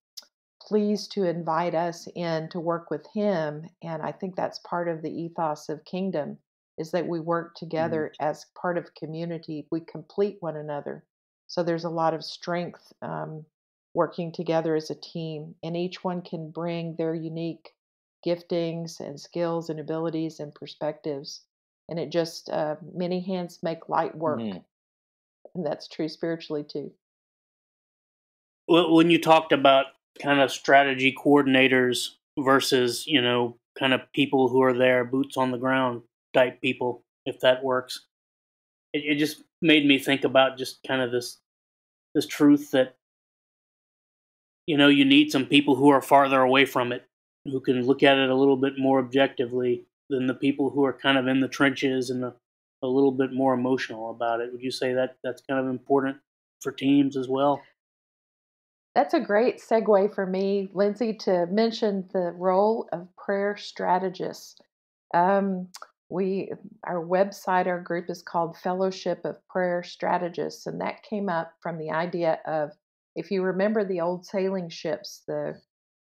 pleased to invite us in to work with Him. And I think that's part of the ethos of kingdom is that we work mm-hmm. together mm-hmm. as part of community. We complete one another. So there's a lot of strength um, working together as a team, and each one can bring their unique giftings and skills and abilities and perspectives. And it just, uh, many hands make light work. Mm-hmm. And that's true spiritually too. Well, when you talked about kind of strategy coordinators versus, you know, kind of people who are there, boots on the ground type people, if that works, it, it just made me think about just kind of this this truth that you know, you need some people who are farther away from it, who can look at it a little bit more objectively than the people who are kind of in the trenches and a, a little bit more emotional about it. Would you say that that's kind of important for teams as well? That's a great segue for me, Lindsay, to mention the role of prayer strategists. Um, we our website, our group is called Fellowship of Prayer Strategists, and that came up from the idea of if you remember the old sailing ships, the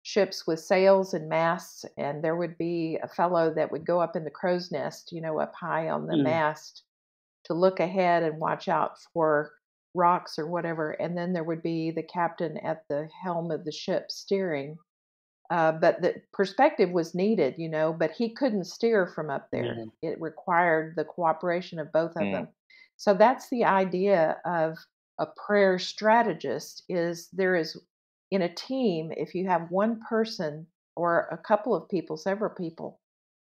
ships with sails and masts, and there would be a fellow that would go up in the crow's nest, you know, up high on the mm. mast to look ahead and watch out for rocks or whatever, and then there would be the captain at the helm of the ship steering. Uh, but the perspective was needed, you know, but he couldn't steer from up there. Mm-hmm. It required the cooperation of both of mm-hmm. them. So that's the idea of a prayer strategist is there is in a team if you have one person or a couple of people, several people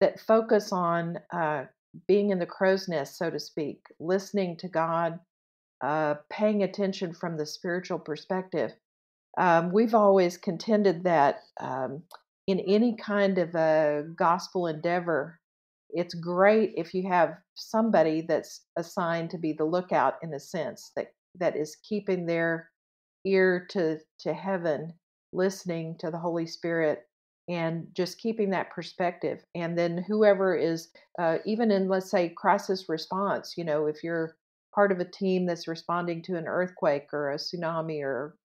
that focus on uh, being in the crow's nest, so to speak, listening to God, uh, paying attention from the spiritual perspective. Um, we've always contended that um, in any kind of a gospel endeavor, it's great if you have somebody that's assigned to be the lookout in a sense that that is keeping their ear to to heaven, listening to the Holy Spirit, and just keeping that perspective. And then whoever is uh, even in let's say crisis response, you know, if you're part of a team that's responding to an earthquake or a tsunami or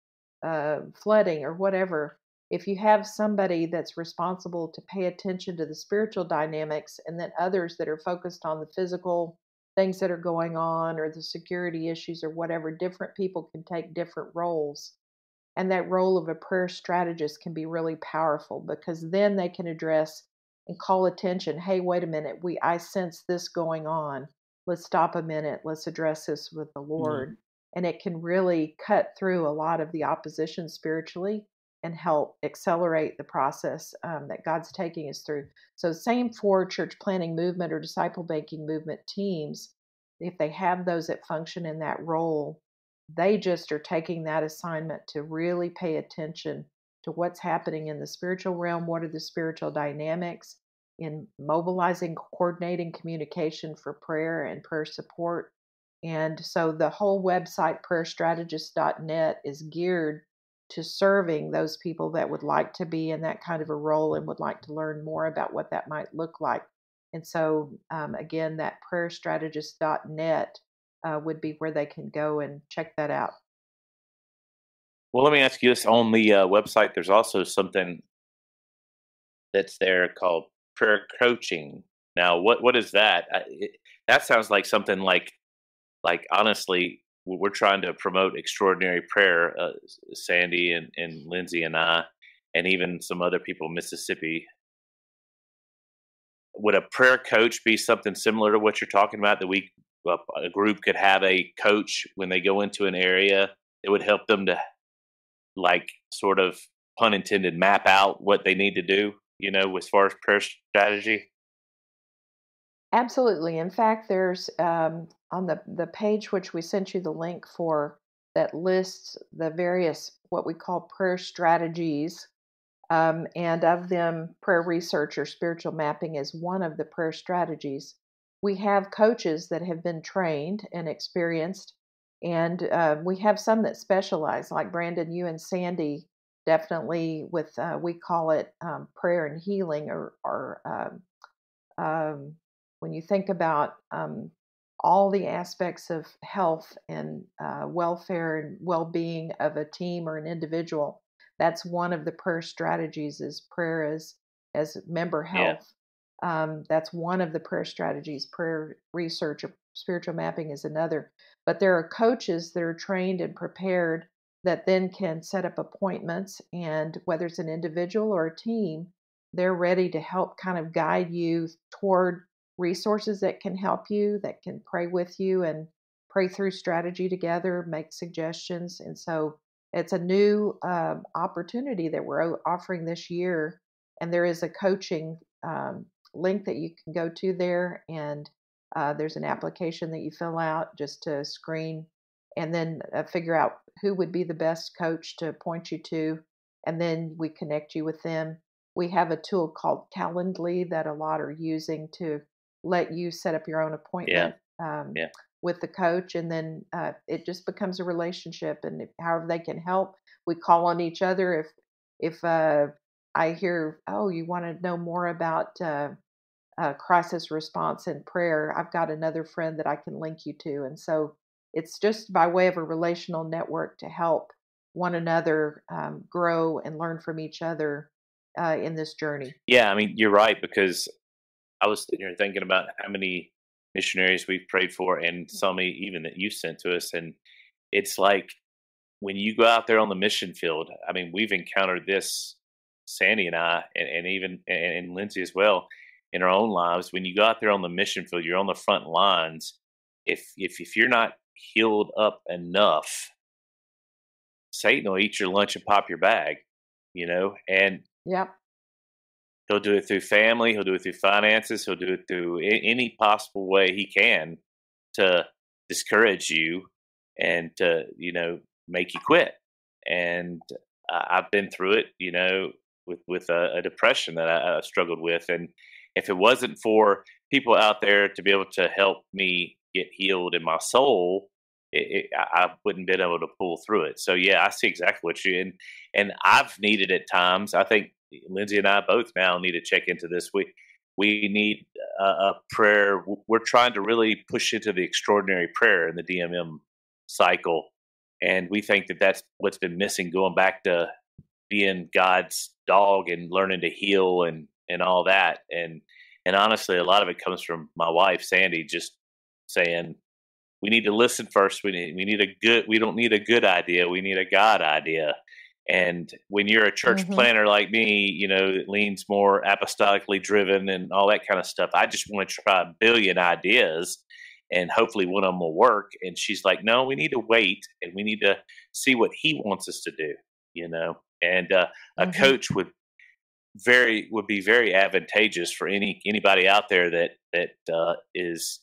uh, flooding or whatever, if you have somebody that's responsible to pay attention to the spiritual dynamics and then others that are focused on the physical things that are going on or the security issues or whatever, different people can take different roles. And that role of a prayer strategist can be really powerful because then they can address and call attention hey wait a minute we i sense this going on let's stop a minute, let's address this with the Lord. Mm-hmm. And it can really cut through a lot of the opposition spiritually and help accelerate the process um, that God's taking us through. So, same for church planting movement or disciple making movement teams. If they have those that function in that role, they just are taking that assignment to really pay attention to what's happening in the spiritual realm. What are the spiritual dynamics? in mobilizing, coordinating communication for prayer and prayer support. And so the whole website, prayerstrategists.net, is geared to serving those people that would like to be in that kind of a role and would like to learn more about what that might look like. And so, um, again, that prayerstrategists.net uh, would be where they can go and check that out. Well, let me ask you this on the uh, website, there's also something that's there called prayer coaching. Now, what what is that? It, that sounds like something like like honestly, we're trying to promote extraordinary prayer. Uh, Sandy and and Lindsay and I, and even some other people, in Mississippi. Would a prayer coach be something similar to what you're talking about? That we a group could have a coach when they go into an area. It would help them to, like, sort of pun intended, map out what they need to do you know, as far as prayer strategy? Absolutely. In fact, there's um, on the, the page which we sent you the link for that lists the various what we call prayer strategies. Um, and of them, prayer research or spiritual mapping is one of the prayer strategies. We have coaches that have been trained and experienced, and uh, we have some that specialize, like Brandon, you and Sandy definitely with uh, we call it um, prayer and healing or, or um, um, when you think about um, all the aspects of health and uh, welfare and well-being of a team or an individual that's one of the prayer strategies is prayer as as member health yeah. Um, that's one of the prayer strategies prayer research or spiritual mapping is another but there are coaches that are trained and prepared that then can set up appointments. And whether it's an individual or a team, they're ready to help kind of guide you toward resources that can help you, that can pray with you and pray through strategy together, make suggestions. And so it's a new uh, opportunity that we're offering this year. And there is a coaching um, link that you can go to there. And uh, there's an application that you fill out just to screen and then uh, figure out who would be the best coach to point you to, and then we connect you with them. We have a tool called Calendly that a lot are using to let you set up your own appointment. Yeah. Um, yeah. with the coach, and then uh, it just becomes a relationship. And if, however they can help, we call on each other. If if uh, I hear, oh, you want to know more about uh, uh, crisis response and prayer, I've got another friend that I can link you to. And so it's just by way of a relational network to help one another um, grow and learn from each other uh, in this journey. Yeah, I mean, you're right because I was sitting here thinking about how many missionaries we've prayed for and mm. some even that you sent to us. And it's like when you go out there on the mission field, I mean, we've encountered this, Sandy and I, and, and even and, and Lindsay as well, in our own lives. When you go out there on the mission field, you're on the front lines. If if if you're not healed up enough, Satan will eat your lunch and pop your bag, you know. And yeah, he'll do it through family. He'll do it through finances. He'll do it through any possible way he can to discourage you and to you know make you quit. And uh, I've been through it, you know, with with a, a depression that I, I struggled with, and if it wasn't for people out there to be able to help me get healed in my soul, it, it, I wouldn't been able to pull through it. So yeah, I see exactly what you and and I've needed at times. I think Lindsay and I both now need to check into this. We we need a, a prayer. We're trying to really push into the extraordinary prayer in the DMM cycle, and we think that that's what's been missing. Going back to being God's dog and learning to heal and and all that. And and honestly, a lot of it comes from my wife Sandy just saying we need to listen first. We need we need a good. We don't need a good idea. We need a God idea. And when you're a church mm-hmm. planner like me, you know, it leans more apostolically driven and all that kind of stuff. I just want to try a billion ideas and hopefully one of them will work. And she's like, no, we need to wait and we need to see what he wants us to do, you know. And uh, a mm-hmm. coach would very would be very advantageous for any anybody out there that that uh, is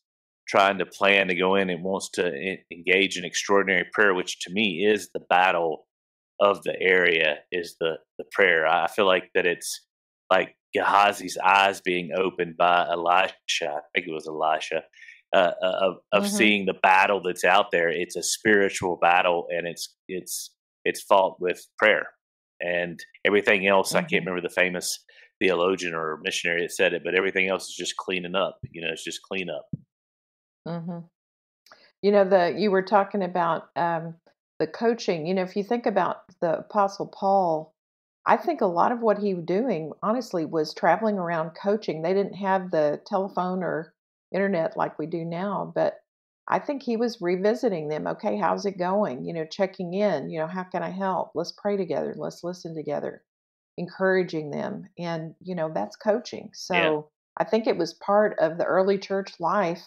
trying to plan to go in and wants to engage in extraordinary prayer, which to me is the battle of the area, is the the prayer. I feel like that it's like Gehazi's eyes being opened by Elisha. I think it was Elisha. Uh, uh of of mm-hmm. seeing the battle that's out there, it's a spiritual battle, and it's it's it's fought with prayer and everything else. Mm-hmm. I can't mm-hmm. remember the famous theologian or missionary that said it, but everything else is just cleaning up. You know, it's just clean up. Mm-hmm. You know, the you were talking about um, the coaching. You know, if you think about the Apostle Paul, I think a lot of what he was doing, honestly, was traveling around coaching. They didn't have the telephone or internet like we do now, but I think he was revisiting them. Okay, how's it going? You know, checking in. You know, how can I help? Let's pray together. Let's listen together. Encouraging them, and you know, that's coaching. So yeah. I think it was part of the early church life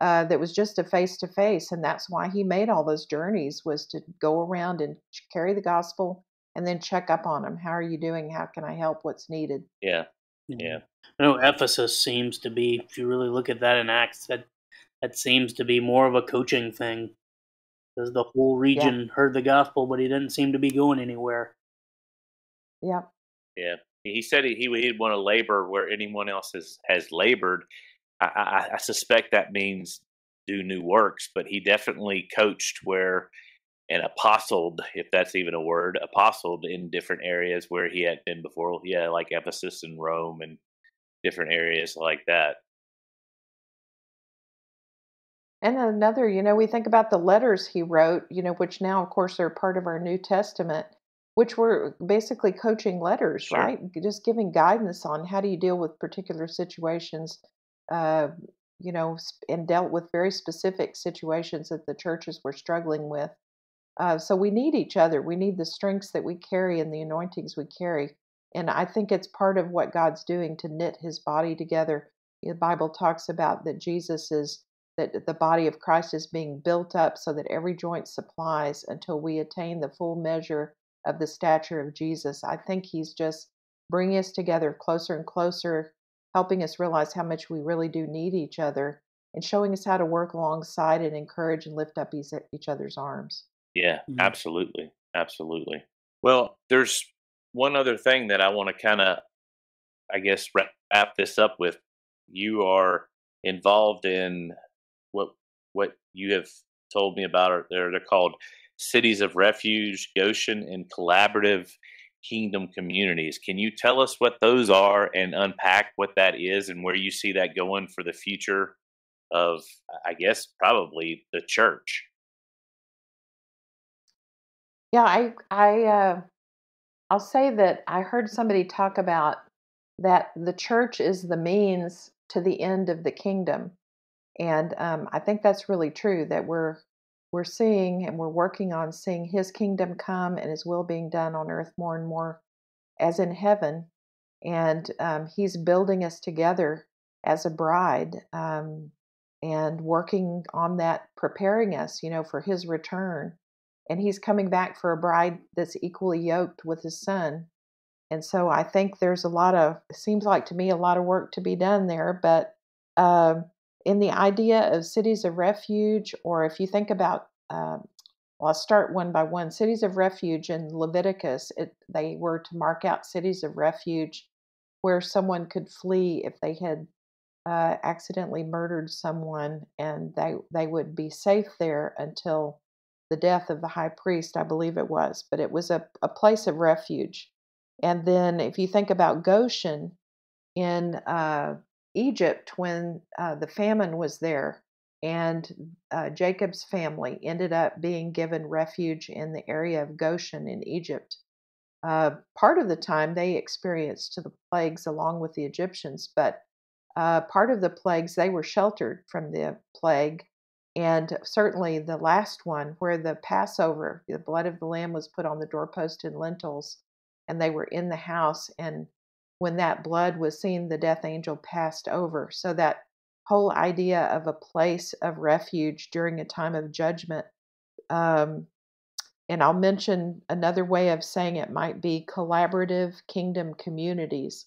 uh, that was just a face to face, and that's why he made all those journeys was to go around and carry the gospel and then check up on them. How are you doing? How can I help? What's needed? Yeah, yeah. I know Ephesus seems to be, if you really look at that in Acts, that that seems to be more of a coaching thing. Because the whole region yeah. heard the gospel, but he didn't seem to be going anywhere. Yeah. Yeah. He said he, he would want to labor where anyone else has, has labored. I, I, I suspect that means do new works, but he definitely coached where and apostled, if that's even a word, apostled in different areas where he had been before. Yeah, like Ephesus and Rome and different areas like that. And another, you know, we think about the letters he wrote, you know, which now, of course, are part of our New Testament, which were basically coaching letters, sure. right? Just giving guidance on how do you deal with particular situations uh, you know, and dealt with very specific situations that the churches were struggling with. Uh, so we need each other. We need the strengths that we carry and the anointings we carry. And I think it's part of what God's doing to knit his body together. The Bible talks about that Jesus is, that the body of Christ is being built up so that every joint supplies until we attain the full measure of the stature of Jesus. I think he's just bringing us together closer and closer helping us realize how much we really do need each other and showing us how to work alongside and encourage and lift up each other's arms. Yeah, mm-hmm. absolutely. Absolutely. Well, there's one other thing that I want to kind of, I guess, wrap this up with. You are involved in what what you have told me about. Are they're they're called cities of refuge, Goshen, and collaborative kingdom communities. Can you tell us what those are and unpack what that is and where you see that going for the future of, I guess, probably the church? Yeah, I, I, uh, I'll say that I heard somebody talk about that the church is the means to the end of the kingdom, and um, I think that's really true. That we're we're seeing and we're working on seeing His kingdom come and His will being done on earth more and more, as in heaven, and um, He's building us together as a bride, um, and working on that, preparing us, you know, for His return and he's coming back for a bride that's equally yoked with his son. And so I think there's a lot of, seems like to me, a lot of work to be done there. But uh, in the idea of cities of refuge, or if you think about, uh, well, I'll start one by one. Cities of refuge in Leviticus, it, they were to mark out cities of refuge where someone could flee if they had uh, accidentally murdered someone, and they they would be safe there until the death of the high priest, I believe it was, but it was a, a place of refuge. And then if you think about Goshen in uh, Egypt, when uh, the famine was there, and uh, Jacob's family ended up being given refuge in the area of Goshen in Egypt. Uh, part of the time they experienced the plagues along with the Egyptians, but uh, part of the plagues they were sheltered from the plague and certainly the last one, where the Passover, the blood of the lamb was put on the doorpost and lintels, and they were in the house. And when that blood was seen, the death angel passed over. So that whole idea of a place of refuge during a time of judgment. Um, and I'll mention another way of saying it might be collaborative kingdom communities.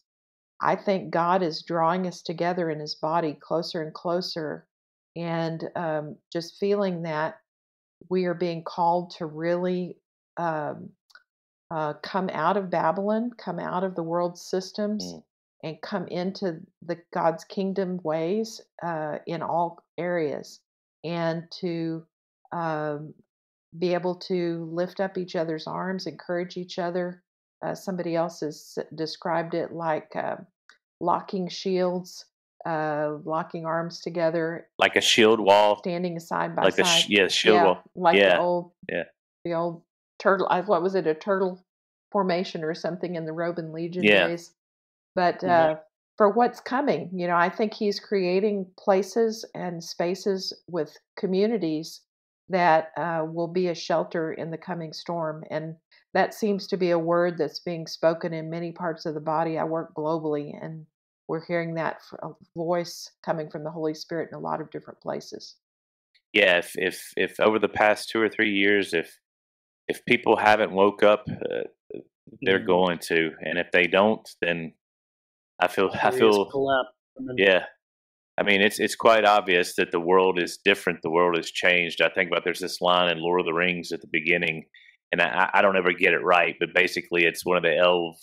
I think God is drawing us together in his body closer and closer and um, just feeling that we are being called to really um, uh, come out of Babylon, come out of the world systems, mm. and come into the God's kingdom ways uh, in all areas, and to um, be able to lift up each other's arms, encourage each other. Uh, somebody else has described it like uh, locking shields uh, locking arms together, like a shield wall, standing side by like side. a sh- yeah shield yeah, wall, like yeah. the old yeah the old turtle. What was it? A turtle formation or something in the Roman legion yeah. days. But mm-hmm. uh, for what's coming, you know, I think he's creating places and spaces with communities that uh, will be a shelter in the coming storm. And that seems to be a word that's being spoken in many parts of the body. I work globally, and we're hearing that a voice coming from the Holy Spirit in a lot of different places. Yeah, if if if over the past two or three years, if if people haven't woke up, uh, they're mm-hmm. going to, and if they don't, then I feel I feel yeah. I mean, it's it's quite obvious that the world is different. The world has changed. I think about there's this line in Lord of the Rings at the beginning, and I, I don't ever get it right, but basically it's one of the elf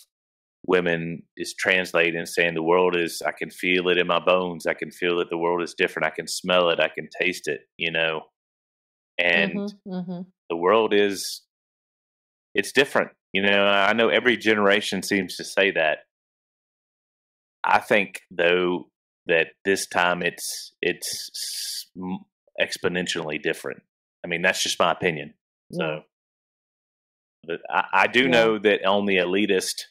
women is translating and saying the world is i can feel it in my bones i can feel that the world is different i can smell it i can taste it you know and mm-hmm, mm-hmm. the world is it's different you know i know every generation seems to say that i think though that this time it's it's exponentially different i mean that's just my opinion so but I, I do yeah. know that on the elitist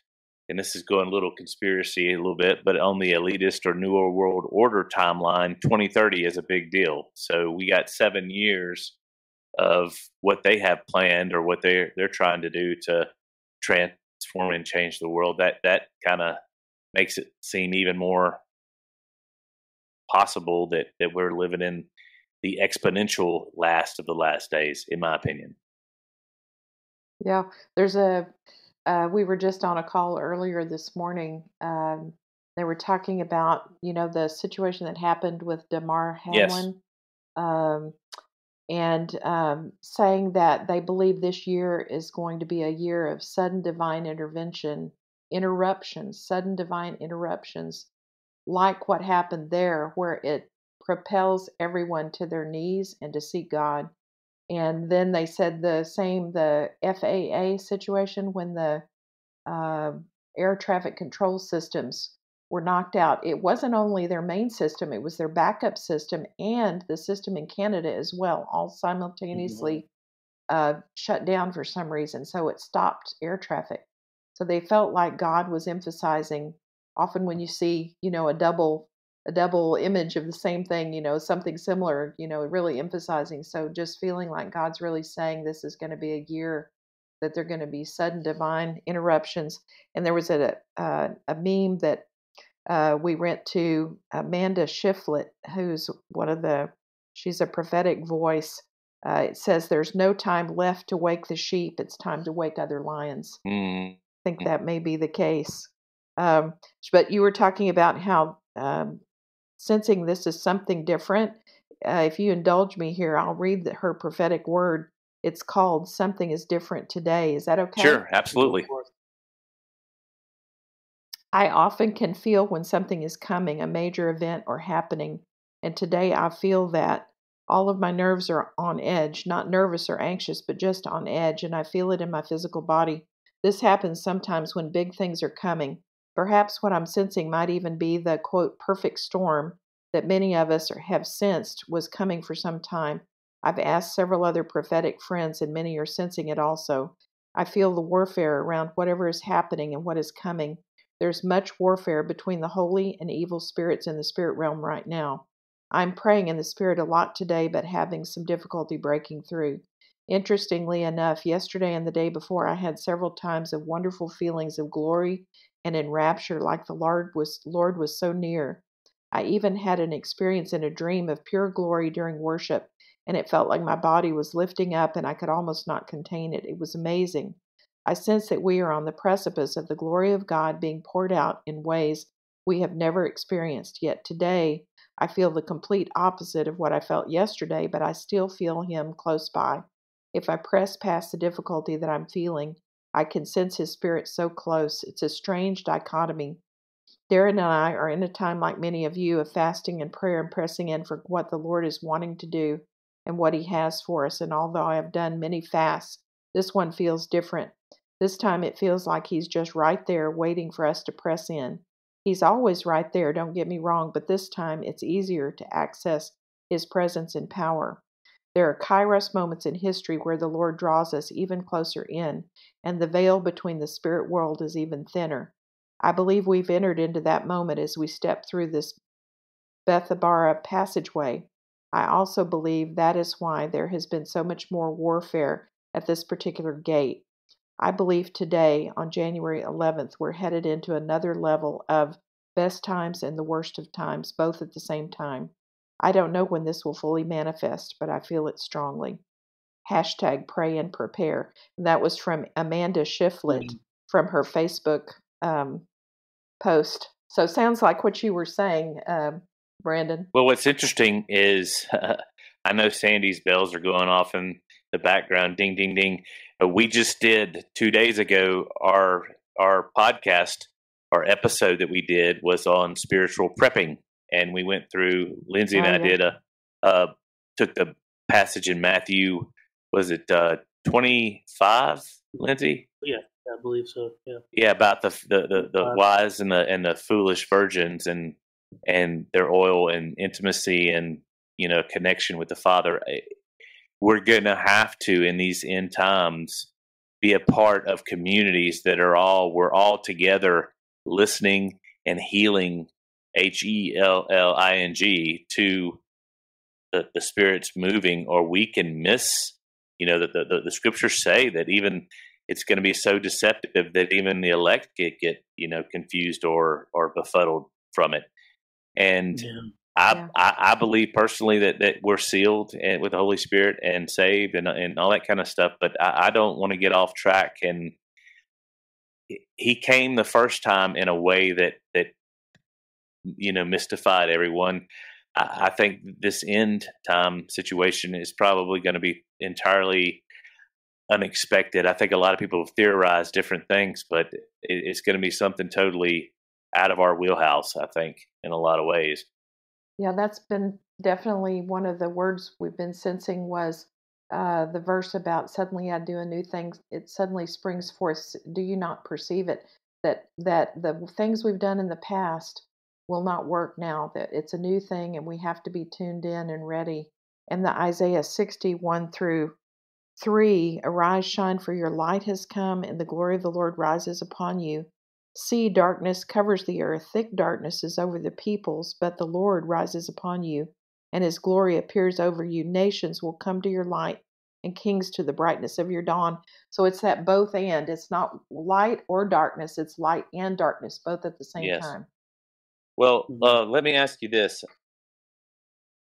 and this is going a little conspiracy a little bit, but on the elitist or New World Order timeline, 2030 is a big deal. So we got seven years of what they have planned or what they're they're trying to do to transform and change the world. That that kind of makes it seem even more possible that that we're living in the exponential last of the last days, in my opinion. Yeah, there's a uh, we were just on a call earlier this morning. Um, they were talking about, you know, the situation that happened with Damar Hamlin, yes. um, and um, saying that they believe this year is going to be a year of sudden divine intervention, interruptions, sudden divine interruptions, like what happened there, where it propels everyone to their knees and to seek God. And then they said the same the FAA situation when the uh, air traffic control systems were knocked out. It wasn't only their main system, it was their backup system and the system in Canada as well, all mm-hmm. simultaneously mm-hmm. uh, shut down for some reason. So it stopped air traffic. So they felt like God was emphasizing. Often, when you see, you know, a double a double image of the same thing, you know, something similar, you know, really emphasizing. So just feeling like God's really saying this is going to be a year that there are going to be sudden divine interruptions. And there was a a, a meme that uh, we went to Amanda Shiflett, who's one of the, she's a prophetic voice. Uh, it says, There's no time left to wake the sheep. It's time to wake other lions. Mm. I think that may be the case. Um, but you were talking about how um, sensing this is something different. Uh, if you indulge me here, I'll read the, her prophetic word. It's called Something is Different Today. Is that okay? Sure, absolutely. I often can feel when something is coming, a major event or happening, and today I feel that. All of my nerves are on edge, not nervous or anxious, but just on edge, and I feel it in my physical body. This happens sometimes when big things are coming. Perhaps what I'm sensing might even be the quote perfect storm that many of us have sensed was coming for some time. I've asked several other prophetic friends, and many are sensing it also. I feel the warfare around whatever is happening and what is coming. There's much warfare between the holy and evil spirits in the spirit realm right now. I'm praying in the spirit a lot today, but having some difficulty breaking through. Interestingly enough, yesterday and the day before, I had several times of wonderful feelings of glory and in rapture, like the Lord was, Lord was so near. I even had an experience in a dream of pure glory during worship, and it felt like my body was lifting up and I could almost not contain it. It was amazing. I sense that we are on the precipice of the glory of God being poured out in ways we have never experienced. Yet today, I feel the complete opposite of what I felt yesterday, but I still feel Him close by. If I press past the difficulty that I'm feeling, I can sense His Spirit so close. It's a strange dichotomy. Darren and I are in a time like many of you of fasting and prayer and pressing in for what the Lord is wanting to do and what He has for us. And although I have done many fasts, this one feels different. This time it feels like he's just right there waiting for us to press in. He's always right there, don't get me wrong, but this time it's easier to access his presence and power. There are kairos moments in history where the Lord draws us even closer in, and the veil between the spirit world is even thinner. I believe we've entered into that moment as we step through this Bethabara passageway. I also believe that is why there has been so much more warfare at this particular gate. I believe today, on January 11th, we're headed into another level of best times and the worst of times, both at the same time. I don't know when this will fully manifest, but I feel it strongly. Hashtag pray and prepare. And that was from Amanda Shiflett mm-hmm. from her Facebook um, post. So sounds like what you were saying, um, Brandon. Well, what's interesting is uh, I know Sandy's bells are going off in the background, ding, ding, ding. We just did two days ago our our podcast, our episode that we did was on spiritual prepping, and we went through. Lindsay and oh, I yeah. did a uh, took the passage in Matthew. Was it uh, twenty five, Lindsay? Yeah, I believe so. Yeah. Yeah, about the the the, the wise and the and the foolish virgins and and their oil and intimacy and you know connection with the Father we're going to have to in these end times be a part of communities that are all we're all together listening and healing H E L L I N G to the, the spirits moving, or we can miss. You know that the, the, the scriptures say that even it's going to be so deceptive that even the elect get get you know confused or or befuddled from it. And yeah. I, yeah. I, I, believe personally that, that we're sealed and, with the Holy Spirit and saved and, and all that kind of stuff. But I, I don't want to get off track. And he came the first time in a way that, that, you know, mystified everyone. I, I think this end time situation is probably going to be entirely unexpected. I think a lot of people have theorized different things, but it, it's going to be something totally out of our wheelhouse, I think, in a lot of ways. Yeah, that's been definitely one of the words we've been sensing was uh, the verse about suddenly I do a new thing. It suddenly springs forth. Do you not perceive it? That that the things we've done in the past will not work now. That it's a new thing, and we have to be tuned in and ready. And the Isaiah 61 through 3 Arise, shine, for your light has come, and the glory of the Lord rises upon you. See, darkness covers the earth, thick darkness is over the peoples, but the Lord rises upon you and his glory appears over you. Nations will come to your light and kings to the brightness of your dawn. So it's that both and. It's not light or darkness, it's light and darkness, both at the same yes. time. Well, mm-hmm. uh, let me ask you this.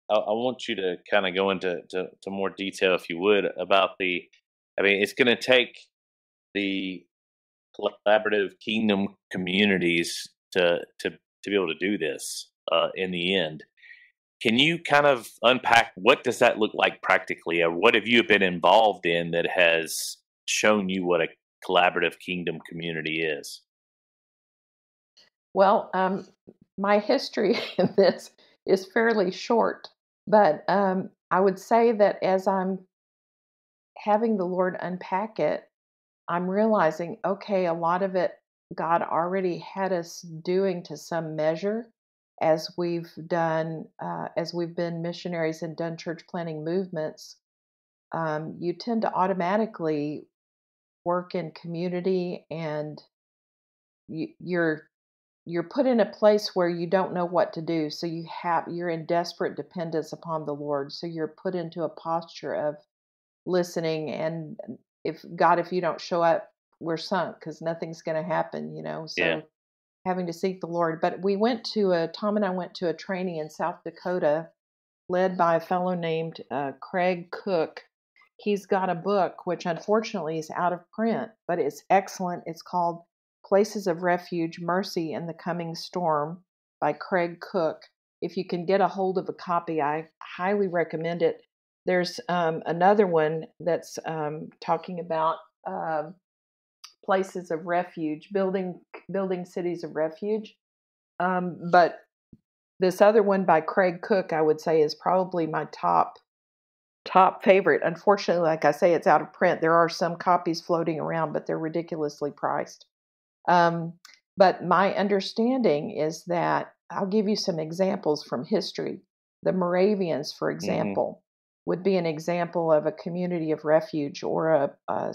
I, I want you to kind of go into to, to more detail, if you would, about the. I mean, it's going to take the collaborative kingdom communities to to to be able to do this uh, in the end. Can you kind of unpack what does that look like practically, or what have you been involved in that has shown you what a collaborative kingdom community is? Well, um, my history in this is fairly short, but um, I would say that as I'm having the Lord unpack it, I'm realizing, okay, a lot of it God already had us doing to some measure as we've done, uh, as we've been missionaries and done church planting movements, um, you tend to automatically work in community and you, you're you're put in a place where you don't know what to do so you have you're in desperate dependence upon the lord so you're put into a posture of listening and if god if you don't show up we're sunk because nothing's going to happen you know so yeah having to seek the Lord. But we went to a, Tom and I went to a training in South Dakota led by a fellow named uh, Craig Cook. He's got a book, which unfortunately is out of print, but it's excellent. It's called Places of Refuge Mercy in the Coming Storm by Craig Cook. If you can get a hold of a copy, I highly recommend it. There's um, another one that's um, talking about uh, places of refuge, building building cities of refuge. Um, but this other one by Craig Cook, I would say, is probably my top top favorite. Unfortunately, like I say, it's out of print. There are some copies floating around, but they're ridiculously priced. Um, but my understanding is that I'll give you some examples from history. The Moravians, for mm-hmm. example. Would be an example of a community of refuge or a, a,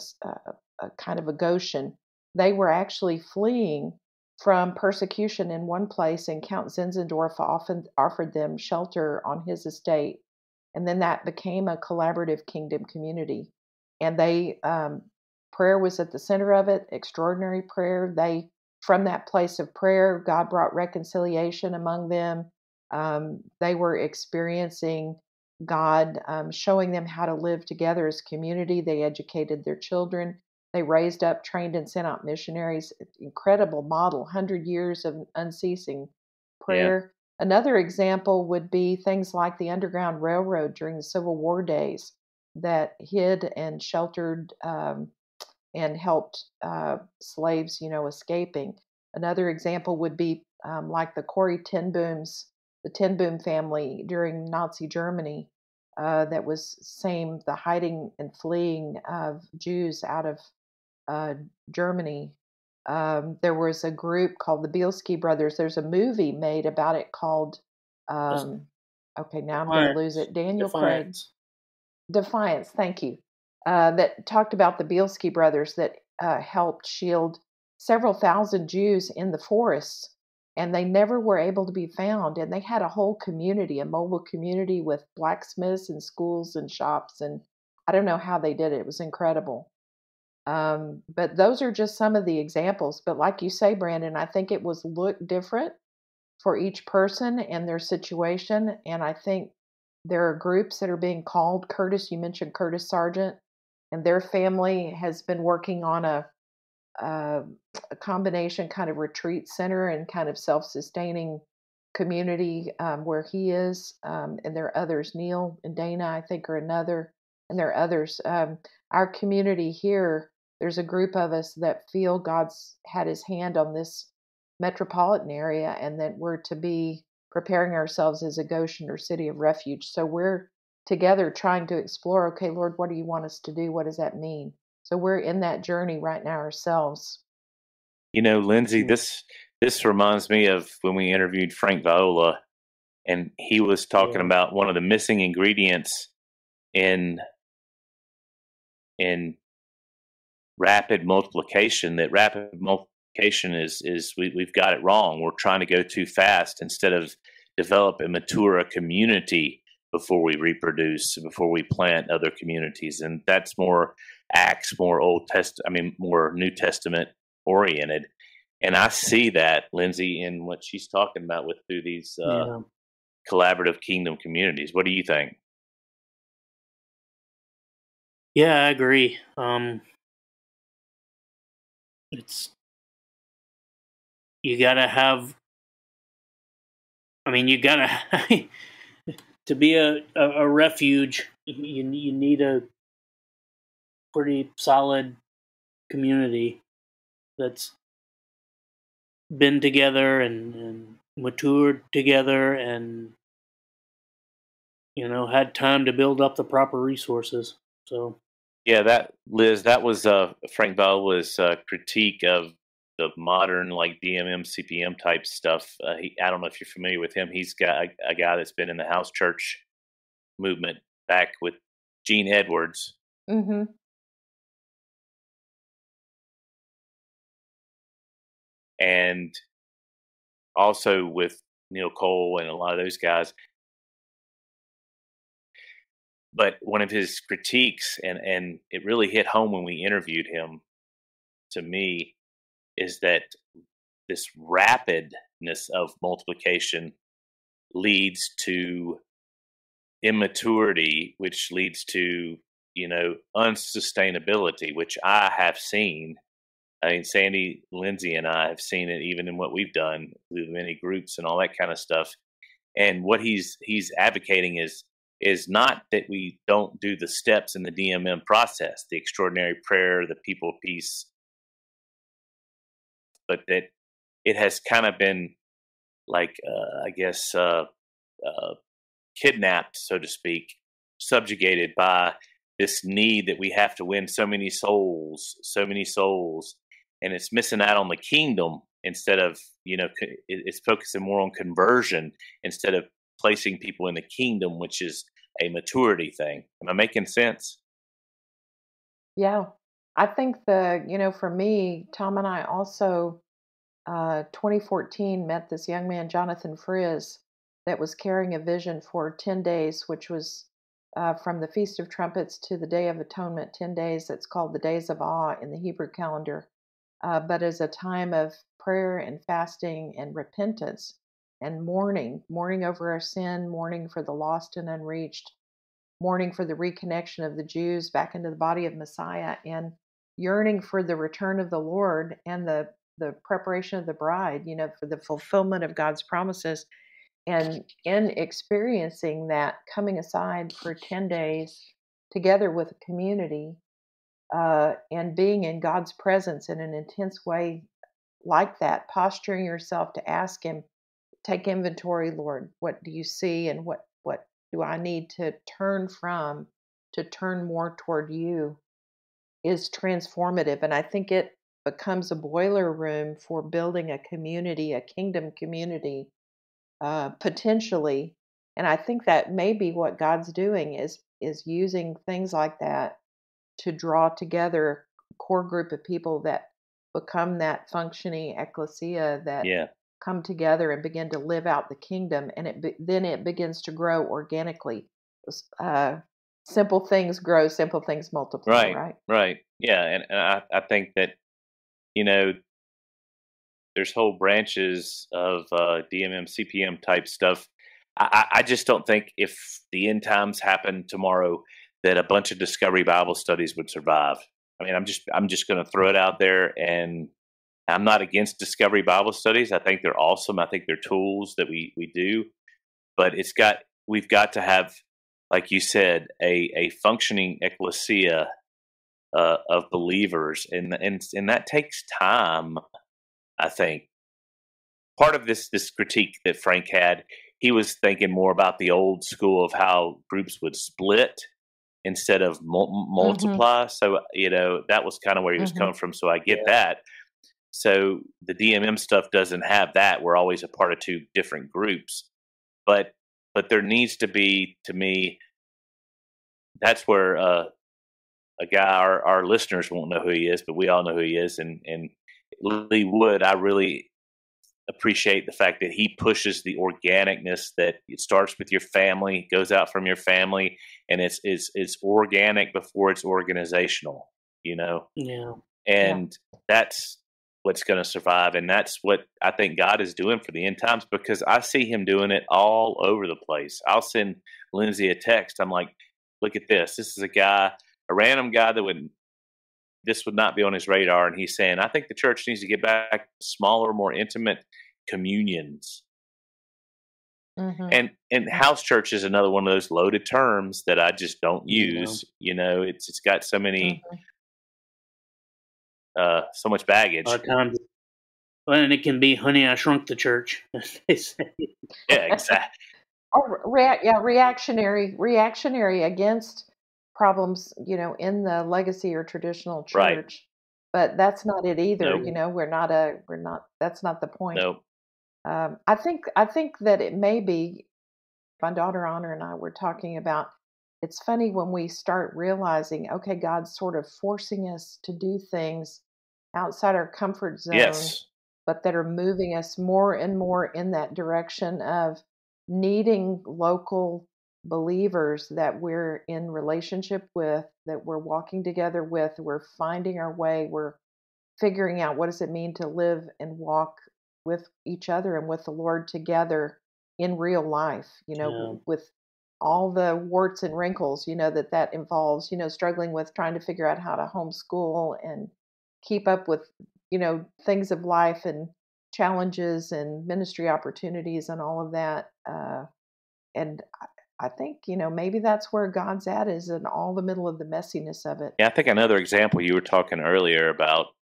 a kind of a Goshen. They were actually fleeing from persecution in one place, and Count Zinzendorf often offered them shelter on his estate. And then that became a collaborative kingdom community. And they, um, prayer was at the center of it, extraordinary prayer. They, from that place of prayer, God brought reconciliation among them. Um, they were experiencing God um, showing them how to live together as community. They educated their children. They raised up, trained, and sent out missionaries. Incredible model, 100 years of unceasing prayer. Yeah. Another example would be things like the Underground Railroad during the Civil War days that hid and sheltered um, and helped uh, slaves, you know, escaping. Another example would be um, like the Corrie ten Booms, the ten Boom family during Nazi Germany. Uh, that was same the hiding and fleeing of Jews out of uh, Germany. Um, there was a group called the Bielski Brothers. There's a movie made about it called. Um, okay, now I'm going to lose it. Daniel Defiance. Craig. Defiance. Thank you. Uh, that talked about the Bielski brothers that uh, helped shield several thousand Jews in the forests, and they never were able to be found. And they had a whole community, a mobile community with blacksmiths and schools and shops. And I don't know how they did it. It was incredible. Um, but those are just some of the examples. But like you say, Brandon, I think it was look different for each person and their situation. And I think there are groups that are being called. Curtis, you mentioned Curtis Sergeant, and their family has been working on a, a, a combination kind of retreat center and kind of self sustaining community um, where he is. Um, and there are others. Neil and Dana, I think, are another, and there are others. Um, our community here there's a group of us that feel God's had his hand on this metropolitan area and that we're to be preparing ourselves as a Goshen or city of refuge. So we're together trying to explore okay, Lord, what do you want us to do? What does that mean? So we're in that journey right now ourselves. You know, Lindsay, mm. this this reminds me of when we interviewed Frank Viola and he was talking yeah. about one of the missing ingredients in in rapid multiplication that rapid multiplication is is we, we've got it wrong we're trying to go too fast instead of develop and mature a community before we reproduce before we plant other communities and that's more acts more old test i mean more new testament oriented and i see that lindsay in what she's talking about with through these uh, yeah. collaborative kingdom communities what do you think yeah i agree um it's you gotta have. I mean, you gotta to be a, a, a refuge. You you need a pretty solid community that's been together and, and matured together and you know had time to build up the proper resources so yeah, that Liz, that was uh, Frank Viola's uh, critique of the modern like DMM CPM type stuff. Uh, he, I don't know if you're familiar with him. He's got a, a, guy that's been in the house church movement back with Gene Edwards. Mm-hmm. And also with Neil Cole and a lot of those guys but one of his critiques, and and it really hit home when we interviewed him, to me, is that this rapidness of multiplication leads to immaturity, which leads to you know unsustainability, which I have seen. I mean, Sandy, Lindsay, and I have seen it even in what we've done through many groups and all that kind of stuff. And what he's he's advocating is is not that we don't do the steps in the DMM process, the extraordinary prayer, the people peace, but that it has kind of been like, uh, I guess, uh, uh, kidnapped, so to speak, subjugated by this need that we have to win so many souls, so many souls, and it's missing out on the kingdom instead of, you know, it's focusing more on conversion instead of placing people in the kingdom, which is a maturity thing. Am I making sense? Yeah. I think the, you know, for me, Tom and I also, uh, 2014, met this young man, Jonathan Friz, that was carrying a vision for 10 days, which was uh, from the Feast of Trumpets to the Day of Atonement, 10 days. That's called the Days of Awe in the Hebrew calendar. Uh, but as a time of prayer and fasting and repentance and mourning, mourning over our sin, mourning for the lost and unreached, mourning for the reconnection of the Jews back into the body of Messiah, and yearning for the return of the Lord and the the preparation of the bride, you know, for the fulfillment of God's promises. And in experiencing that, coming aside for 10 days together with a community uh, and being in God's presence in an intense way like that, posturing yourself to ask Him, take inventory, Lord. What do you see, and what what do I need to turn from to turn more toward you? Is transformative, and I think it becomes a boiler room for building a community, a kingdom community, uh, potentially. And I think that may be what God's doing is is using things like that to draw together a core group of people that become that functioning ecclesia that yeah come together and begin to live out the kingdom, and it be, then it begins to grow organically. Uh, simple things grow, simple things multiply. Right, right, right. Yeah, and, and I, I think that you know there's whole branches of uh, DMM, CPM type stuff. I, I just don't think if the end times happen tomorrow that a bunch of Discovery Bible studies would survive. I mean, I'm just I'm just going to throw it out there and I'm not against Discovery Bible studies. I think they're awesome. I think they're tools that we we do, but it's got we've got to have, like you said, a a functioning ecclesia uh, of believers, and and and that takes time. I think part of this this critique that Frank had he was thinking more about the old school of how groups would split instead of mul- Mm-hmm. multiply. So you know that was kind of where he was Mhm. coming from. So I get that. So the DMM stuff doesn't have that. We're always a part of two different groups, but but there needs to be to me. That's where uh, a guy our, our listeners won't know who he is, but we all know who he is, and and Lee Wood. I really appreciate the fact that he pushes the organicness that it starts with your family, goes out from your family, and it's it's it's organic before it's organizational. You know, Yeah. and that's what's going to survive and that's what i think god is doing for the end times because i see him doing it all over the place i'll send lindsay a text i'm like look at this this is a guy a random guy that would this would not be on his radar and he's saying i think the church needs to get back smaller more intimate communions Mhm. and and house church is another one of those loaded terms that i just don't Yeah. use you know it's it's got so many Mhm. uh so much baggage A lot of times, well, and it can be, honey, I shrunk the church. as they say. yeah exactly Or rea- yeah, reactionary, reactionary against problems, you know, in the legacy or traditional church. Right. But that's not it either. Nope. You know, we're not a, we're not. That's not the point. no Um, I think, I think that it may be. My daughter Honor and I were talking about. It's funny when we start realizing, okay, God's sort of forcing us to do things outside our comfort zone yes but that are moving us more and more in that direction of needing local believers that we're in relationship with, that we're walking together with, we're finding our way, we're figuring out what does it mean to live and walk with each other and with the Lord together in real life, you know, Yeah. with all the warts and wrinkles, you know, that that involves, you know, struggling with trying to figure out how to homeschool and keep up with you know things of life and challenges and ministry opportunities and all of that uh, and I, think you know maybe that's where god's at is in all the middle of the messiness of it Yeah, I think another example you were talking earlier about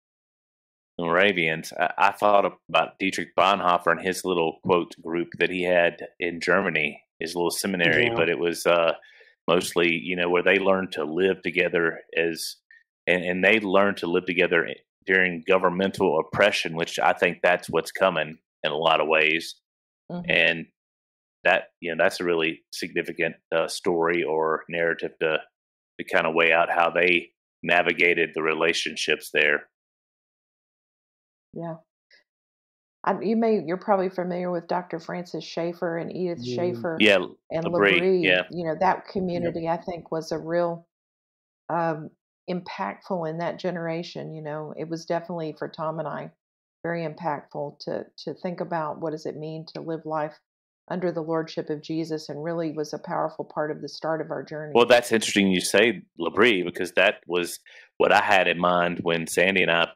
Moravians. I, I thought about Dietrich Bonhoeffer and his little quote group that he had in Germany, his little seminary, Yeah. but it was uh, mostly you know where they learned to live together as and, and they learned to live together during governmental oppression, which I think that's what's coming in a lot of ways Mhm. and that you know that's a really significant uh, story or narrative to to kind of weigh out how they navigated the relationships there. Yeah I, you may you're probably familiar with dr francis schaeffer and edith Mm, schaeffer Yeah, and L'Abri, L'Abri, yeah. you know that community I think was a real um, impactful in that generation. You know, it was definitely for Tom and I very impactful to to think about what does it mean to live life under the lordship of Jesus, and really was a powerful part of the start of our journey. Well, that's interesting you say L'Abri because that was what I had in mind when Sandy and I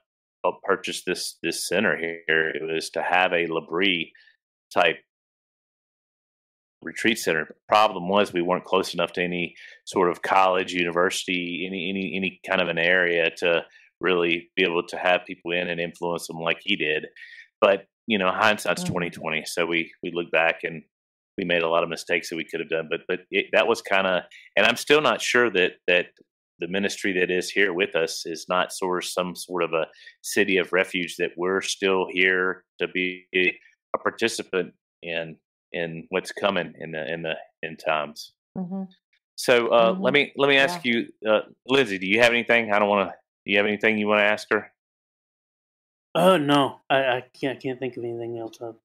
uh, purchased this this center here. It was to have a L'Abri type retreat center. Problem was we weren't close enough to any sort of college, university, any any any kind of an area to really be able to have people in and influence them like he did. But you know, hindsight's Mhm. twenty twenty. So we we look back and we made a lot of mistakes that we could have done. But but it, that was kind of, and I'm still not sure that that the ministry that is here with us is not sort of some sort of a city of refuge that we're still here to be a participant in in what's coming in the in the in times. hmm So uh, let Mhm. me let me ask you, uh, Lindsay, do you have anything? I don't want to. Do you have anything you want to ask her? Oh no, I, I can't. I can't think of anything else. I'm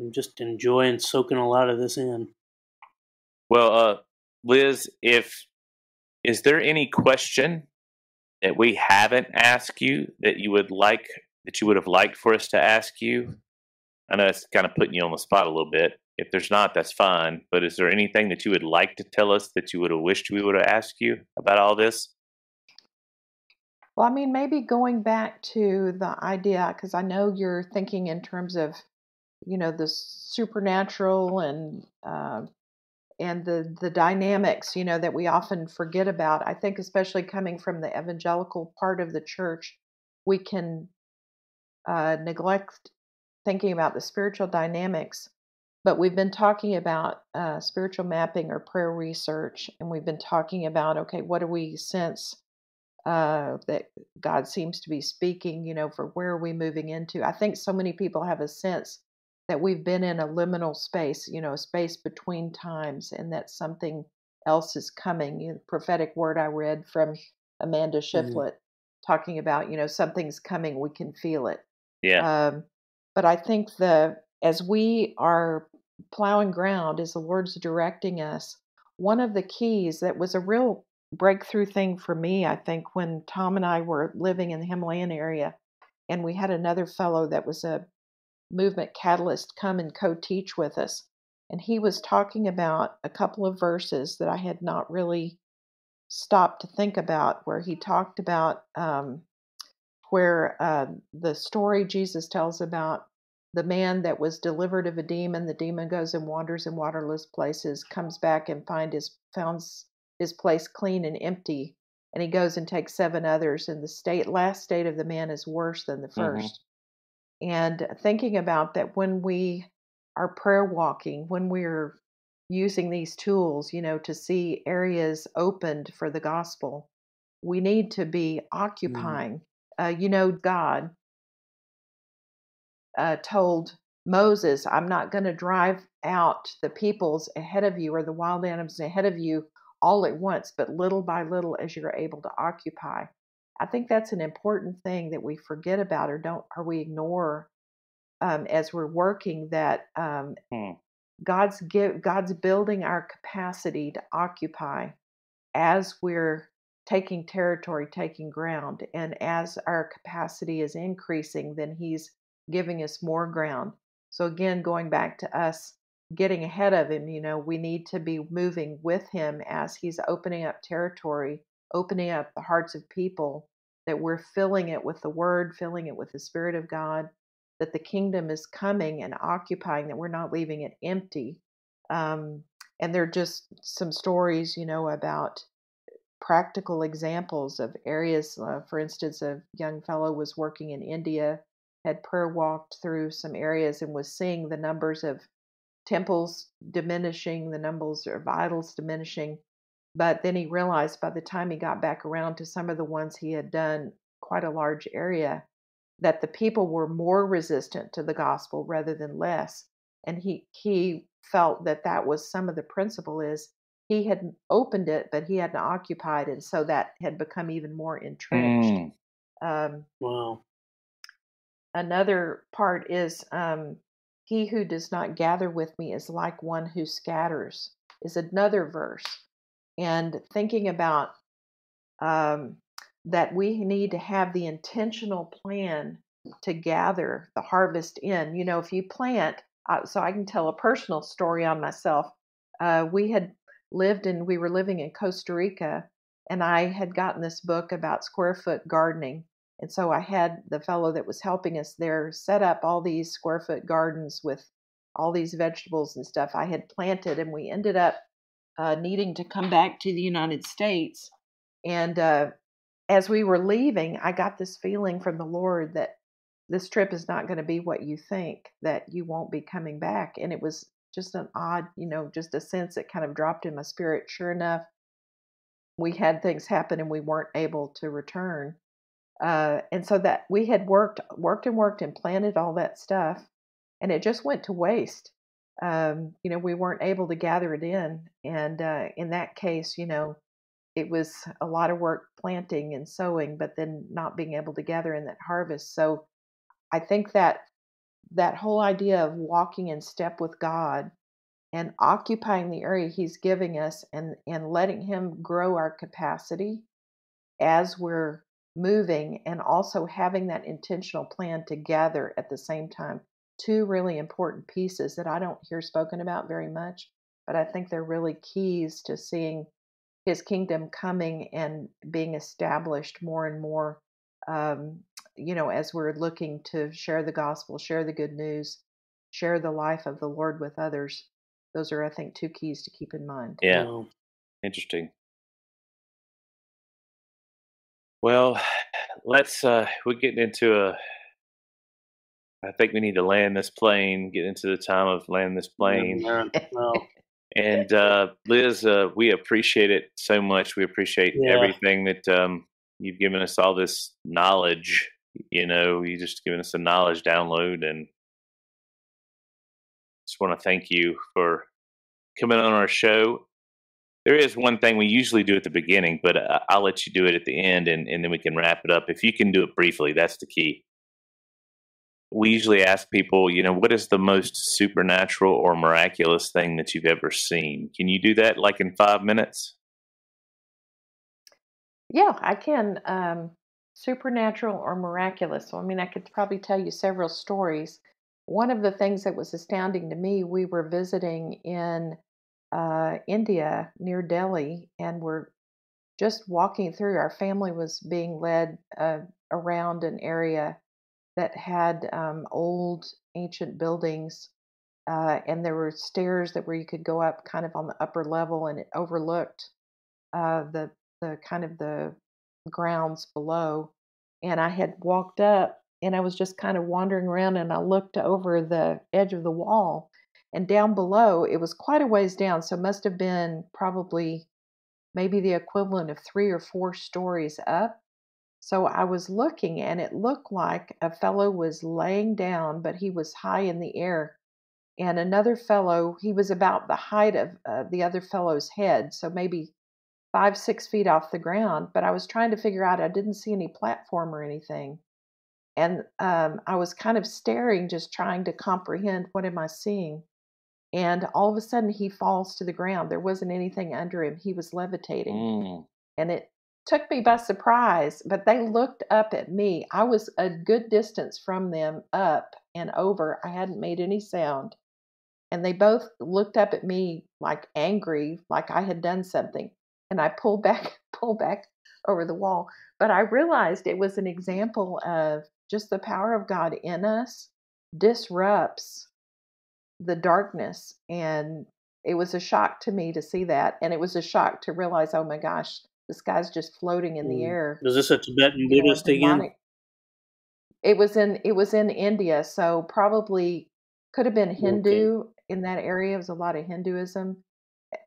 I'm just enjoying soaking a lot of this in. Well, uh, Liz, if is there any question that we haven't asked you that you would like that you would have liked for us to ask you? I know it's kind of putting you on the spot a little bit. If there's not, that's fine. But is there anything that you would like to tell us that you would have wished we would have asked you about all this? Well, I mean, maybe going back to the idea, because I know you're thinking in terms of, you know, the supernatural and uh, and the the dynamics, you know, that we often forget about. I think, especially coming from the evangelical part of the church, we can uh, neglect thinking about the spiritual dynamics but we've been talking about uh, spiritual mapping or prayer research, and we've been talking about okay, what do we sense uh, that God seems to be speaking? You know, for where are we moving into? I think so many people have a sense that we've been in a liminal space, you know, a space between times, and that something else is coming. You know, prophetic word I read from Amanda Shiflett mm-hmm. talking about, you know, something's coming, we can feel it. Yeah. Um, but I think the as we are plowing ground, as the Lord's directing us, one of the keys that was a real breakthrough thing for me, I think, when Tom and I were living in the Himalayan area, and we had another fellow that was a movement catalyst come and co teach with us. And he was talking about a couple of verses that I had not really stopped to think about, where he talked about um, where uh, the story Jesus tells about the man that was delivered of a demon. The demon goes and wanders in waterless places, comes back and find his founds his place clean and empty, and he goes and takes seven others. And the state last state of the man is worse than the 1st mm-hmm. And thinking about that when we are prayer walking, when we're using these tools, you know, to see areas opened for the gospel, we need to be mm-hmm. occupying. Mm-hmm. Uh, you know, God uh, told Moses, I'm not going to drive out the peoples ahead of you or the wild animals ahead of you all at once, but little by little as you're able to occupy. I think that's an important thing that we forget about or don't or we ignore um, as we're working that um, hmm. God's give God's building our capacity to occupy as we're taking territory, taking ground, and as our capacity is increasing, then He's giving us more ground. So, again, going back to us getting ahead of Him, you know, we need to be moving with Him as He's opening up territory, opening up the hearts of people, that we're filling it with the Word, filling it with the Spirit of God, that the kingdom is coming and occupying, that we're not leaving it empty. Um, and there are just some stories, you know, about practical examples of areas. Uh, for instance, a young fellow was working in India had prayer walked through some areas and was seeing the numbers of temples diminishing, the numbers of idols diminishing. But then he realized by the time he got back around to some of the ones he had done, quite a large area, that the people were more resistant to the gospel rather than less. And he he felt that that was some of the principle is he had opened it, but he hadn't occupied it, so that had become even more entrenched. Mm. Um, wow another part is um, he who does not gather with me is like one who scatters is another verse and thinking about um, that we need to have the intentional plan to gather the harvest in you know if you plant uh, so i can tell a personal story on myself uh, we had lived and we were living in costa rica and i had gotten this book about square foot gardening and so I had the fellow that was helping us there set up all these square foot gardens with all these vegetables and stuff I had planted. And we ended up uh, needing to come back to the United States. And uh, as we were leaving, I got this feeling from the Lord that this trip is not going to be what you think, that you won't be coming back. And it was just an odd, you know, just a sense that kind of dropped in my spirit. Sure enough, we had things happen and we weren't able to return. Uh, and so that we had worked, worked and worked and planted all that stuff, and it just went to waste. Um, you know, we weren't able to gather it in, and uh, in that case, you know, it was a lot of work planting and sowing, but then not being able to gather in that harvest. So, I think that that whole idea of walking in step with God and occupying the area He's giving us, and and letting Him grow our capacity as we're moving and also having that intentional plan together at the same time. Two really important pieces that I don't hear spoken about very much, but I think they're really keys to seeing his kingdom coming and being established more and more. Um, you know, as we're looking to share the gospel, share the good news, share the life of the Lord with others. Those are, I think, two keys to keep in mind. Yeah. Interesting. Well, let's uh we're getting into a I think we need to land this plane, get into the time of landing this plane. Yeah, And uh, Liz, uh, we appreciate it so much. We appreciate Yeah. everything that um, you've given us all this knowledge. You know, you just given us a knowledge download, and just want to thank you for coming on our show. There is one thing we usually do at the beginning, but uh, I'll let you do it at the end, and, and then we can wrap it up. If you can do it briefly, that's the key. We usually ask people, you know, what is the most supernatural or miraculous thing that you've ever seen? Can you do that like in five minutes? Yeah, I can. Um, supernatural or miraculous. I mean, I could probably tell you several stories. One of the things that was astounding to me, we were visiting in uh, India near Delhi, and we're just walking through. Our family was being led uh, around an area that had um, old ancient buildings, uh, and there were stairs that where you could go up kind of on the upper level, and it overlooked uh, the the kind of the grounds below. And I had walked up, and I was just kind of wandering around, and I looked over the edge of the wall, and down below it was quite a ways down, so it must have been probably maybe the equivalent of three or four stories up. So I was looking, and it looked like a fellow was laying down, but he was high in the air. And another fellow, he was about the height of uh, the other fellow's head, so maybe five, six feet off the ground. But I was trying to figure out, I didn't see any platform or anything. And um, I was kind of staring, just trying to comprehend what am I seeing. And all of a sudden, he falls to the ground. There wasn't anything under him. He was levitating Mm. and it took me by surprise but they looked up at me. I was a good distance from them up and over. I hadn't made any sound. And they both looked up at me like angry like i had done something. And i pulled back pulled back over the wall. But i realized it was an example of just the power of god in us disrupts the darkness. And it was a shock to me to see that. And it was a shock to realize oh my gosh this guy's just floating in the Mm. air. Is this a Tibetan you know, Buddhist again? it was in it was in india so probably could have been hindu in that area. It was a lot of hinduism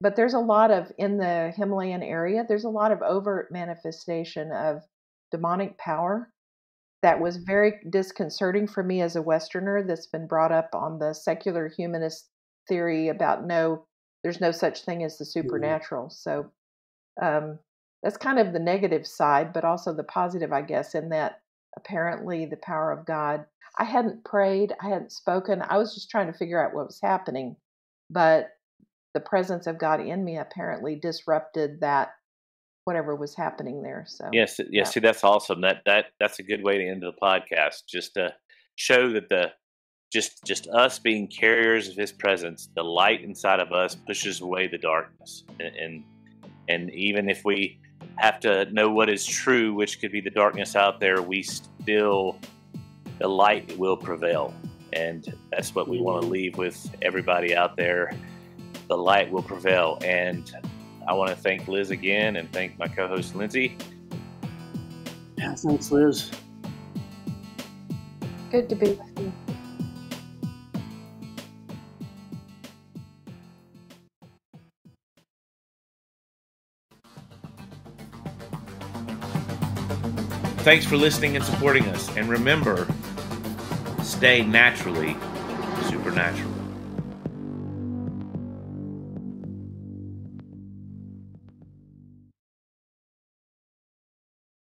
but there's a lot of in the himalayan area there's a lot of overt manifestation of demonic power that was very disconcerting for me as a westerner that's been brought up on the secular humanist theory about no there's no such thing as the supernatural. So um, that's kind of the negative side but also the positive i guess in that apparently the power of god i hadn't prayed i hadn't spoken i was just trying to figure out what was happening but the presence of god in me apparently disrupted that whatever was happening there so Yes, yes. Yeah. See, that's awesome. That that that's a good way to end the podcast. Just to show that the just just us being carriers of His presence, the light inside of us pushes away the darkness, and and, and even if we have to know what is true, which could be the darkness out there, we still the light will prevail, and that's what we want to leave with everybody out there. The light will prevail, and I want to thank Liz again and thank my co-host Lindsay. Yeah, thanks, Liz. good to be with you Thanks for listening and supporting us. And remember, stay naturally supernatural.